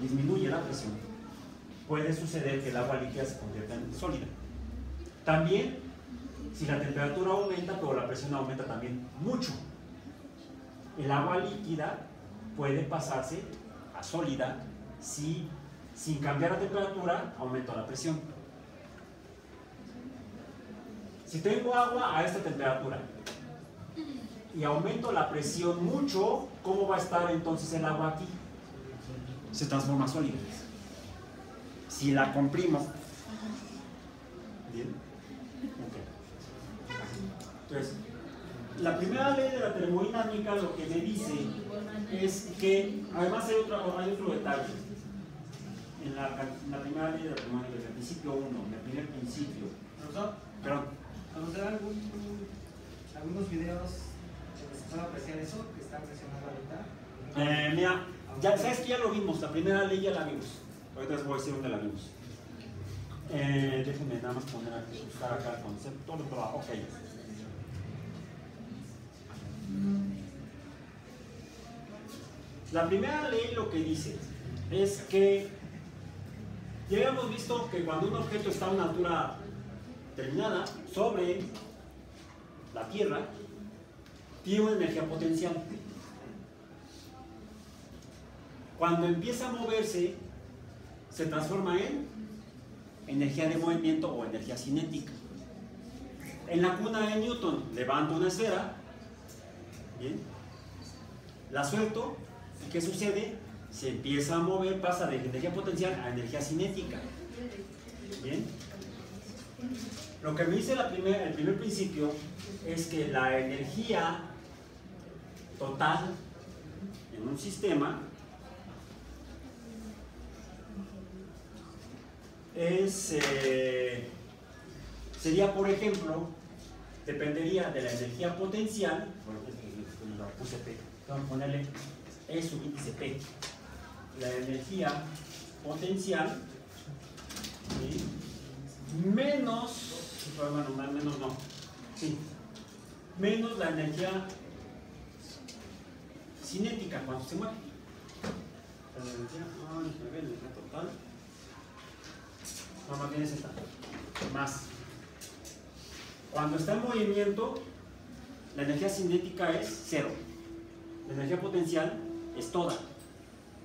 disminuye la presión, puede suceder que el agua líquida se convierta en sólida. También si la temperatura aumenta, pero la presión aumenta también mucho. El agua líquida puede pasarse a sólida si sin cambiar la temperatura aumenta la presión. Si tengo agua a esta temperatura y aumento la presión mucho, ¿cómo va a estar entonces el agua aquí? Se transforma sólida. Si la comprimo, ¿bien? Entonces, la primera ley de la termodinámica lo que me dice es que, además hay otro, hay otro detalle. En la, en la primera ley de la termodinámica, en el principio 1, en el primer principio, Profesor, perdón, ¿nos da algún, algunos videos donde se pueda apreciar eso que está presionando ahorita? Eh, mira, ya sabes que ya lo vimos, la primera ley ya la vimos. Ahorita les voy a decir dónde la vimos. Eh, déjenme nada más poner aquí, buscar acá el concepto. Ok. La primera ley lo que dice es que ya habíamos visto que cuando un objeto está a una altura determinada sobre la Tierra, tiene una energía potencial. Cuando empieza a moverse, se transforma en energía de movimiento o energía cinética. En la cuna de Newton, levanto una esfera, ¿bien? la suelto, ¿y qué sucede? Se empieza a mover, pasa de energía potencial a energía cinética. ¿Bien? Lo que me dice el primer principio es que la energía total en un sistema es, eh, sería, por ejemplo, dependería de la energía potencial, bueno, es que lo puse P, vamos a ponerle E subíndice P, la energía potencial, ¿sí? menos, bueno, no, menos no, sí, menos la energía cinética cuando se mueve. La me ve, energía total. No, más bien es esta. Más. Cuando está en movimiento, la energía cinética es cero. La energía potencial es toda.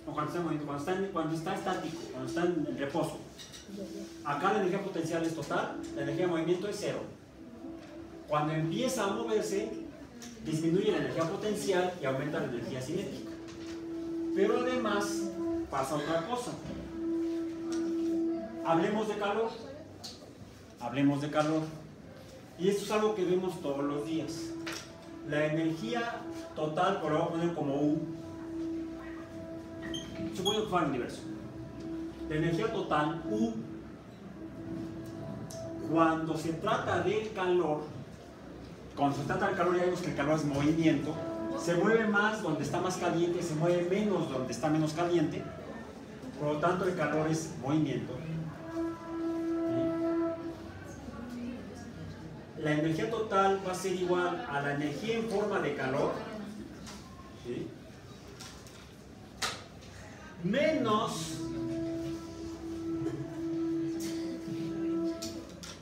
Cuando está en- cuando está estático, cuando está en reposo. Acá la energía potencial es total, la energía de movimiento es cero. Cuando empieza a moverse, disminuye la energía potencial y aumenta la energía cinética. Pero además pasa otra cosa. Hablemos de calor. Hablemos de calor. Y esto es algo que vemos todos los días. La energía total, por voy a poner como U. Supongo que fuera el universo. La energía total, U, cuando se trata del calor, cuando se trata del calor, ya vemos que el calor es movimiento, se mueve más donde está más caliente, se mueve menos donde está menos caliente, por lo tanto el calor es movimiento. La energía total va a ser igual a la energía en forma de calor, menos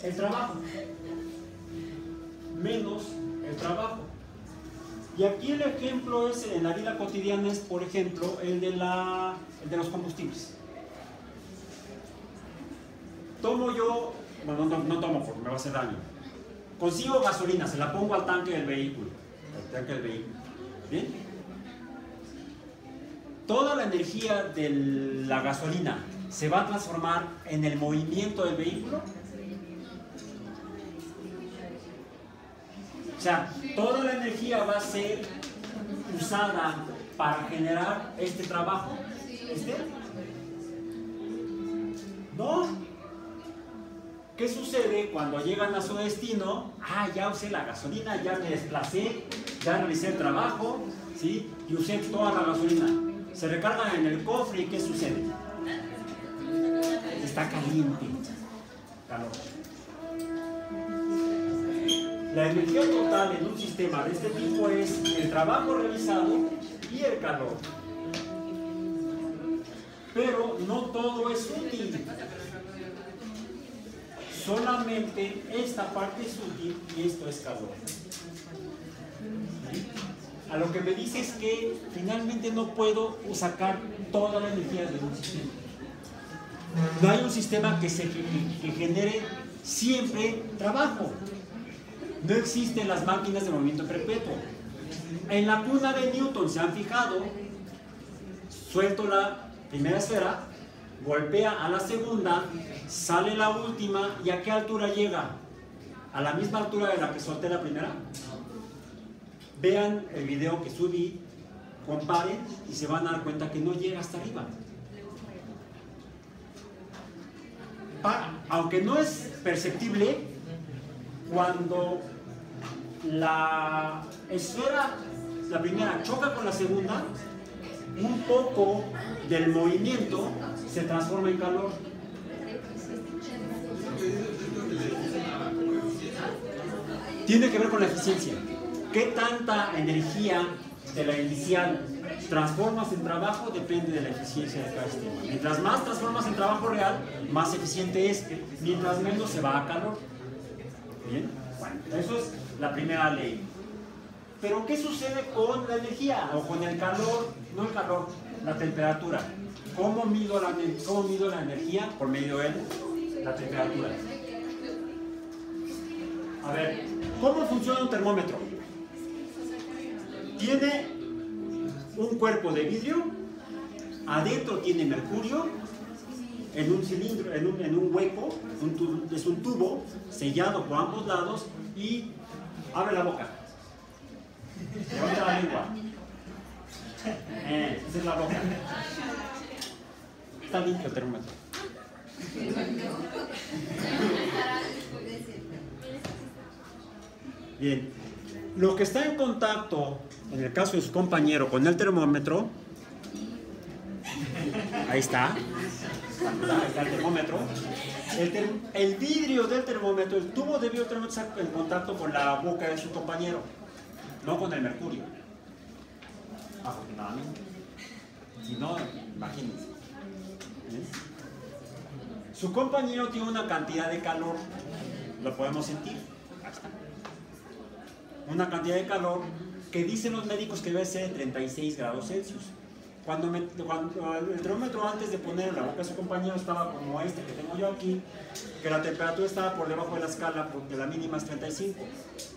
el trabajo. Menos el trabajo. Y aquí el ejemplo es, en la vida cotidiana es, por ejemplo, el de, la, de los combustibles. Tomo yo, bueno, no, no tomo porque me va a hacer daño. Consigo gasolina, se la pongo al tanque del vehículo. Tanque del vehículo. ¿Bien? Toda la energía de la gasolina se va a transformar en el movimiento del vehículo. O sea, toda la energía va a ser usada para generar este trabajo. ¿Este? ¿No? ¿Qué sucede cuando llegan a su destino? Ah, ya usé la gasolina, ya me desplacé, ya realicé el trabajo, ¿sí? Y usé toda la gasolina. Se recargan en el cofre y ¿qué sucede? Está caliente. Calor. La energía total en un sistema de este tipo es el trabajo realizado y el calor. Pero no todo es útil. Solamente esta parte es útil y esto es calor. A lo que me dice es que finalmente no puedo sacar toda la energía de un sistema. No hay un sistema que, se, genere siempre trabajo. No existen las máquinas de movimiento perpetuo. En la cuna de Newton, se han fijado, suelto la primera esfera, golpea a la segunda, sale la última y a qué altura llega? A la misma altura de la que solté la primera. Vean el video que subí, comparen y se van a dar cuenta que no llega hasta arriba. Aunque no es perceptible, cuando la esfera, la primera, choca con la segunda, un poco del movimiento se transforma en calor. Tiene que ver con la eficiencia. ¿Qué tanta energía de la inicial transformas en trabajo? Depende de la eficiencia de cada sistema. Mientras más transformas en trabajo real, más eficiente es. Mientras menos se va a calor. Bien, bueno, eso es la primera ley. Pero ¿qué sucede con la energía o con el calor? No el calor, la temperatura. ¿Cómo mido la, cómo mido la energía? Por medio de la temperatura. A ver, ¿cómo funciona un termómetro? Tiene un cuerpo de vidrio, adentro tiene mercurio, en un cilindro, en un, en un hueco, es un tubo sellado por ambos lados y abre la boca. Levanta la lengua. Eh, esa es la boca. Está limpio el termómetro. Bien. Lo que está en contacto, en el caso de su compañero, con el termómetro, ahí está, está el termómetro. El, vidrio del termómetro, el tubo de vidrio termómetro está en contacto con la boca de su compañero, no con el mercurio. Afortunadamente. Si no, imagínense. Su compañero tiene una cantidad de calor, lo podemos sentir. Una cantidad de calor que dicen los médicos que debe ser de 36 grados Celsius. Cuando, el termómetro antes de poner en la boca de su compañero estaba como este que tengo yo aquí, que la temperatura estaba por debajo de la escala porque la mínima es 35.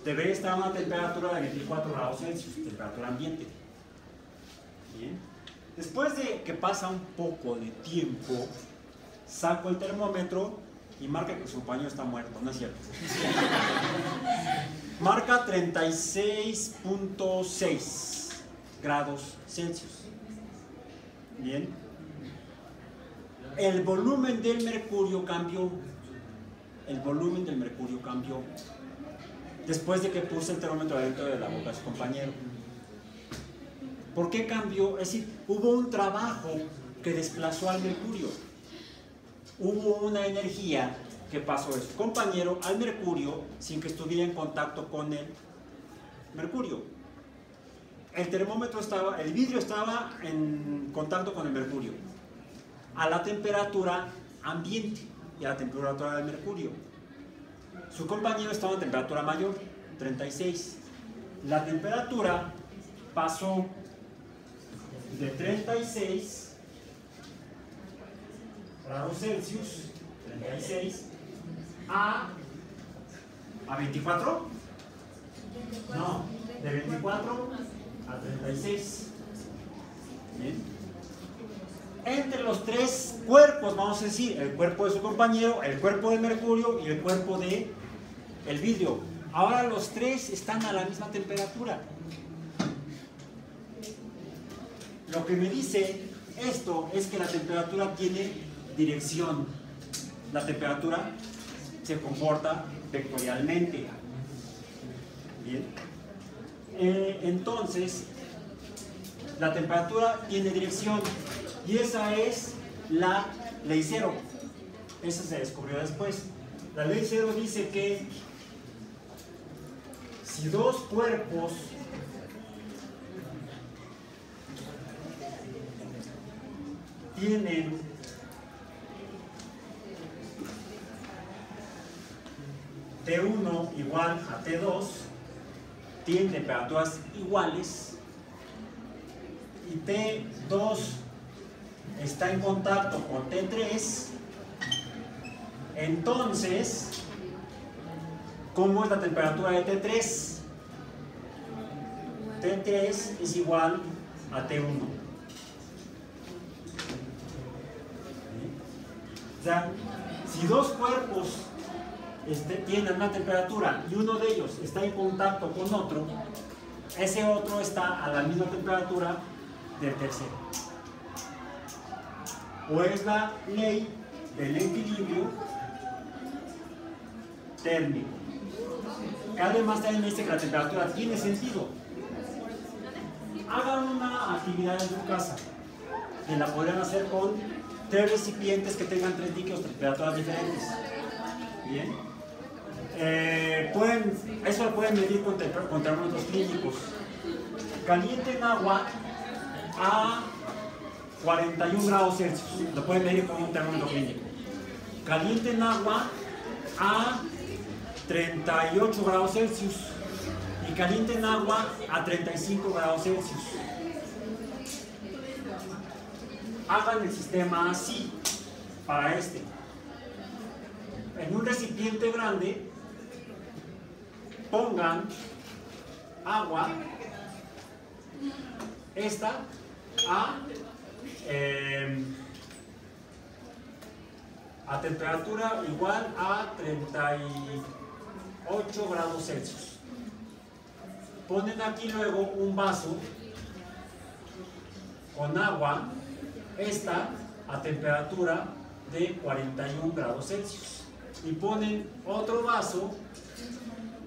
Debería estar a una temperatura de 24 grados Celsius, temperatura ambiente. Bien. Después de que pasa un poco de tiempo, saco el termómetro y marca que su compañero está muerto, no es cierto. <laughs> Marca 36.6 grados Celsius. Bien. El volumen del mercurio cambió. El volumen del mercurio cambió. Después de que puse el termómetro dentro de la boca de su compañero. ¿Por qué cambió? Es decir, hubo un trabajo que desplazó al mercurio. Hubo una energía que pasó de su compañero al mercurio sin que estuviera en contacto con el mercurio. El termómetro estaba, el vidrio estaba en contacto con el mercurio a la temperatura ambiente y a la temperatura del mercurio. Su compañero estaba en temperatura mayor, 36. La temperatura pasó de 36 grados Celsius, 36, a, a 24. No, de 24 a 36. Bien. Entre los tres cuerpos, vamos a decir, el cuerpo de su compañero, el cuerpo de Mercurio y el cuerpo de el vidrio. Ahora los tres están a la misma temperatura. Lo que me dice esto es que la temperatura tiene dirección. La temperatura se comporta vectorialmente. Bien. Eh, entonces, la temperatura tiene dirección y esa es la ley cero. Esa se descubrió después. La ley cero dice que si dos cuerpos tienen T1 igual a T2, tienen temperaturas iguales y T2 está en contacto con T3, entonces, ¿cómo es la temperatura de T3? T3 es igual a T1. Sea, si dos cuerpos este, tienen una temperatura y uno de ellos está en contacto con otro, ese otro está a la misma temperatura del tercero. O es la ley del equilibrio térmico. Cada más también me dice que la temperatura tiene sentido. Hagan una actividad en su casa, que la podrían hacer con tres recipientes que tengan tres líquidos temperaturas diferentes. Bien. Eh, pueden, eso lo pueden medir con, con termómetros clínicos. Calienten agua a 41 grados Celsius. Lo pueden medir con un termómetro clínico. Calienten agua a 38 grados Celsius. Y calienten agua a 35 grados Celsius. Hagan el sistema así, para este. En un recipiente grande, pongan agua, esta, a, eh, a temperatura igual a 38 grados Celsius. Ponen aquí luego un vaso con agua, esta a temperatura de 41 grados Celsius. Y ponen otro vaso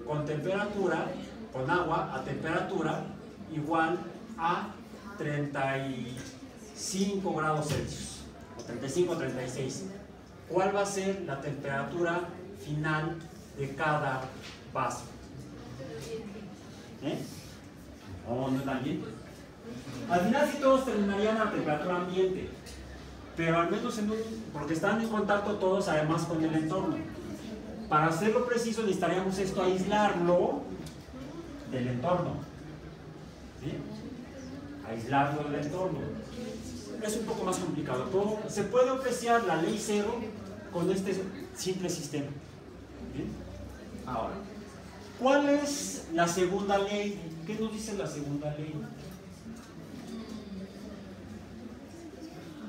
con temperatura, con agua a temperatura igual a 35 grados Celsius, o 35 o 36. ¿Cuál va a ser la temperatura final de cada vaso? ¿Eh? ¿O no bien? Al final sí todos terminarían a temperatura ambiente, pero al menos porque están en contacto todos además con el entorno. Para hacerlo preciso necesitaríamos esto aislarlo del entorno. Aislarlo del entorno. Es un poco más complicado, pero se puede apreciar la ley cero con este simple sistema. Ahora, ¿cuál es la segunda ley? ¿Qué nos dice la segunda ley?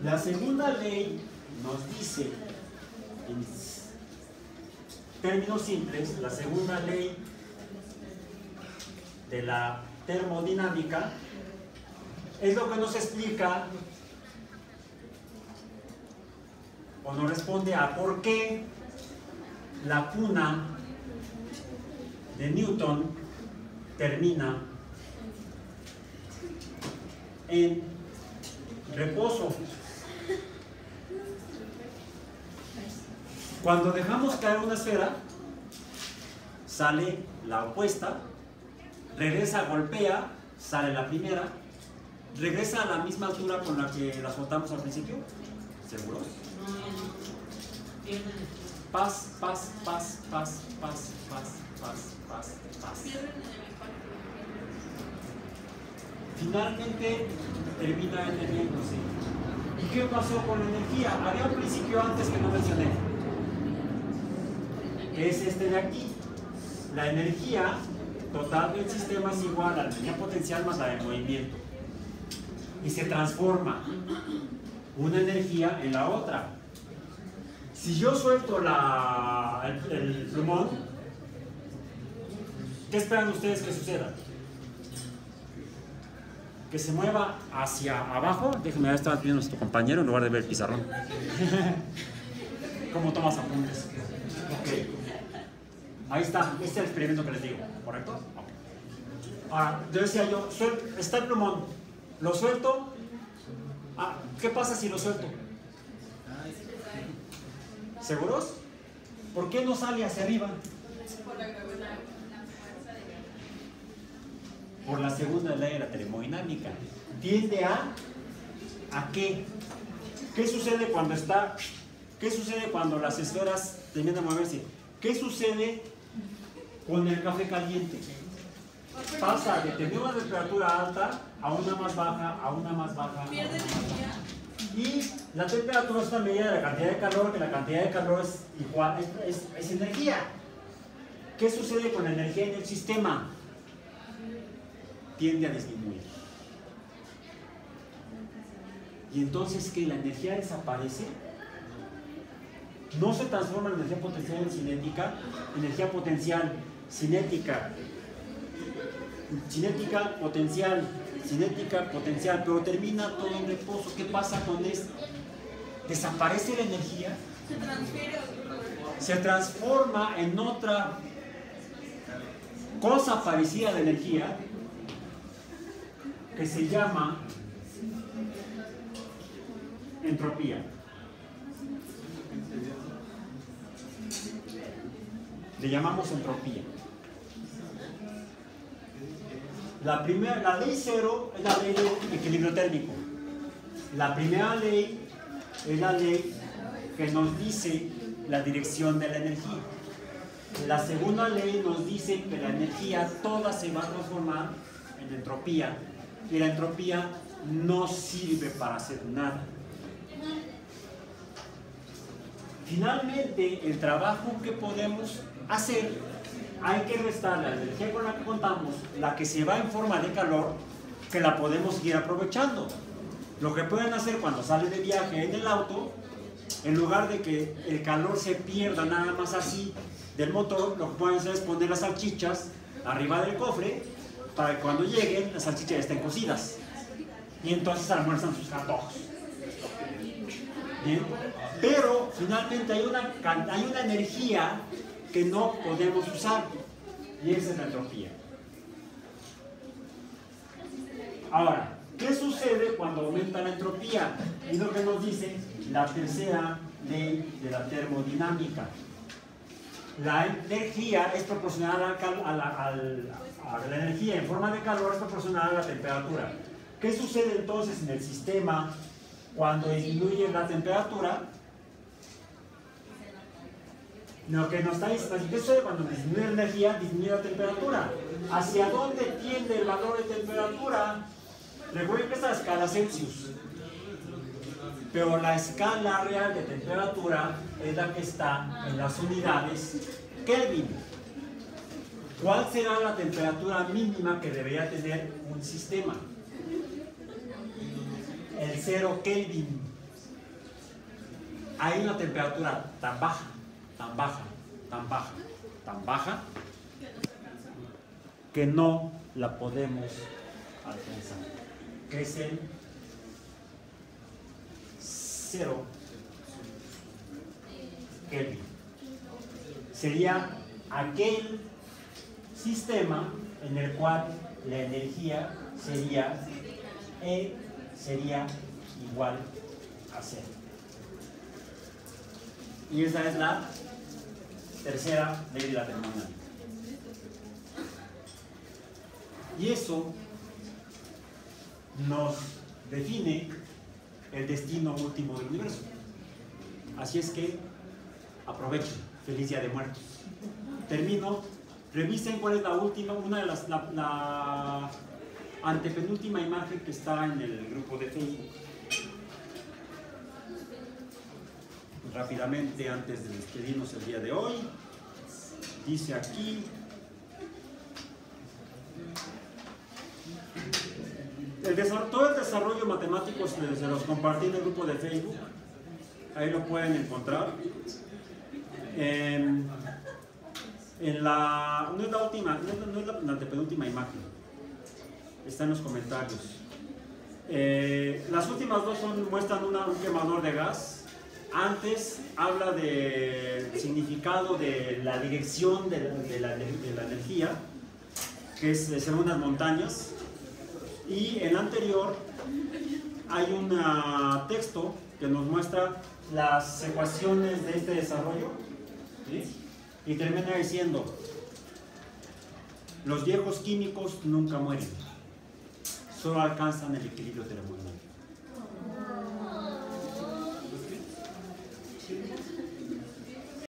La segunda ley nos dice, en términos simples, la segunda ley de la termodinámica es lo que nos explica o nos responde a por qué la cuna de Newton termina en reposo. Cuando dejamos caer una esfera, sale la opuesta, regresa, golpea, sale la primera, regresa a la misma altura con la que la soltamos al principio. ¿Seguros? Paz, paz, paz, paz, paz, paz, paz, paz, paz. Finalmente termina entendiéndose. ¿Y qué pasó con la energía? Había un principio antes que no mencioné. Es este de aquí. La energía total del sistema es igual a la energía potencial más la de movimiento. Y se transforma una energía en la otra. Si yo suelto la, el, el plumón, ¿qué esperan ustedes que suceda? Que se mueva hacia abajo. Déjenme ver, estaba viendo a nuestro compañero en lugar de ver el pizarrón. <laughs> ¿Cómo tomas apuntes? Ahí está, este es el experimento que les digo, ¿correcto? Ahora, yo decía yo, está el plumón, lo suelto. Ah, ¿Qué pasa si lo suelto? ¿Seguros? ¿Por qué no sale hacia arriba? Por la gravedad. Por la segunda ley de la termodinámica. Tiende a ¿a qué? ¿Qué sucede cuando está qué sucede cuando las esferas terminan de moverse? ¿Qué sucede con el café caliente? Pasa de tener una temperatura alta a una más baja, a una más baja. a Pierde una más baja. energía. Y la temperatura es una medida de la cantidad de calor, que la cantidad de calor es igual, es, es- es energía. ¿Qué sucede con la energía en el sistema? Tiende a disminuir. Y entonces, ¿qué? ¿La energía desaparece? No se transforma en energía potencial en cinética, energía potencial, cinética, cinética, potencial, cinética, potencial, pero termina todo en reposo. ¿Qué pasa con esto? Desaparece la energía, Se transfiere se transforma en otra cosa parecida la energía que se llama entropía. Le llamamos entropía. La, primera, la ley cero es la ley de equilibrio térmico. La primera ley es la ley que nos dice la dirección de la energía. La segunda ley nos dice que la energía toda se va a transformar en entropía y la entropía no sirve para hacer nada. Finalmente, el trabajo que podemos hacer hay que restar la energía con la que contamos, la que se va en forma de calor, que la podemos seguir aprovechando. Lo que pueden hacer cuando salen de viaje en el auto, en lugar de que el calor se pierda nada más así del motor, lo que pueden hacer es poner las salchichas arriba del cofre para que cuando lleguen las salchichas estén cocidas. Y entonces almuerzan sus antojos. Bien. Pero finalmente hay una, hay una energía que no podemos usar y esa es la entropía. Ahora, ¿qué sucede cuando aumenta la entropía? Es lo que nos dice la tercera ley de la termodinámica. La energía es proporcional a la, a la energía en forma de calor es proporcional a la temperatura. ¿Qué sucede entonces en el sistema cuando disminuye la temperatura? Lo que nos está diciendo, ¿qué sucede cuando disminuye la energía? Disminuye la temperatura. ¿Hacia dónde tiende el valor de temperatura? Recuerden la escala Celsius. Pero la escala real de temperatura es la que está en las unidades Kelvin. ¿Cuál será la temperatura mínima que debería tener un sistema? El cero Kelvin. Hay una temperatura tan baja, tan baja, tan baja, tan baja, que no la podemos alcanzar. Que es el cero Kelvin. Sería aquel sistema en el cual la energía sería E sería igual a cero. Y esa es la tercera ley de la termodinámica. Y eso nos define el destino último del universo. Así es que aprovechen, feliz día de muertos. Termino, revisen cuál es la última, una de las, la, la antepenúltima imagen que está en el grupo de Facebook. Rápidamente, antes de despedirnos el día de hoy, dice aquí, El todo el desarrollo matemático se, los compartí en el grupo de Facebook. Ahí lo pueden encontrar. En, en la, no es la última, no no es la- la antepenúltima imagen. Está en los comentarios. Eh, las últimas dos son, muestran una- un quemador de gas. Antes habla del significado de la dirección de la, de la- de la energía, que es de según las montañas. Y el anterior hay un ah, texto que nos muestra las ecuaciones de este desarrollo. Y termina diciendo, los viejos químicos nunca mueren, solo alcanzan el equilibrio termodinámico.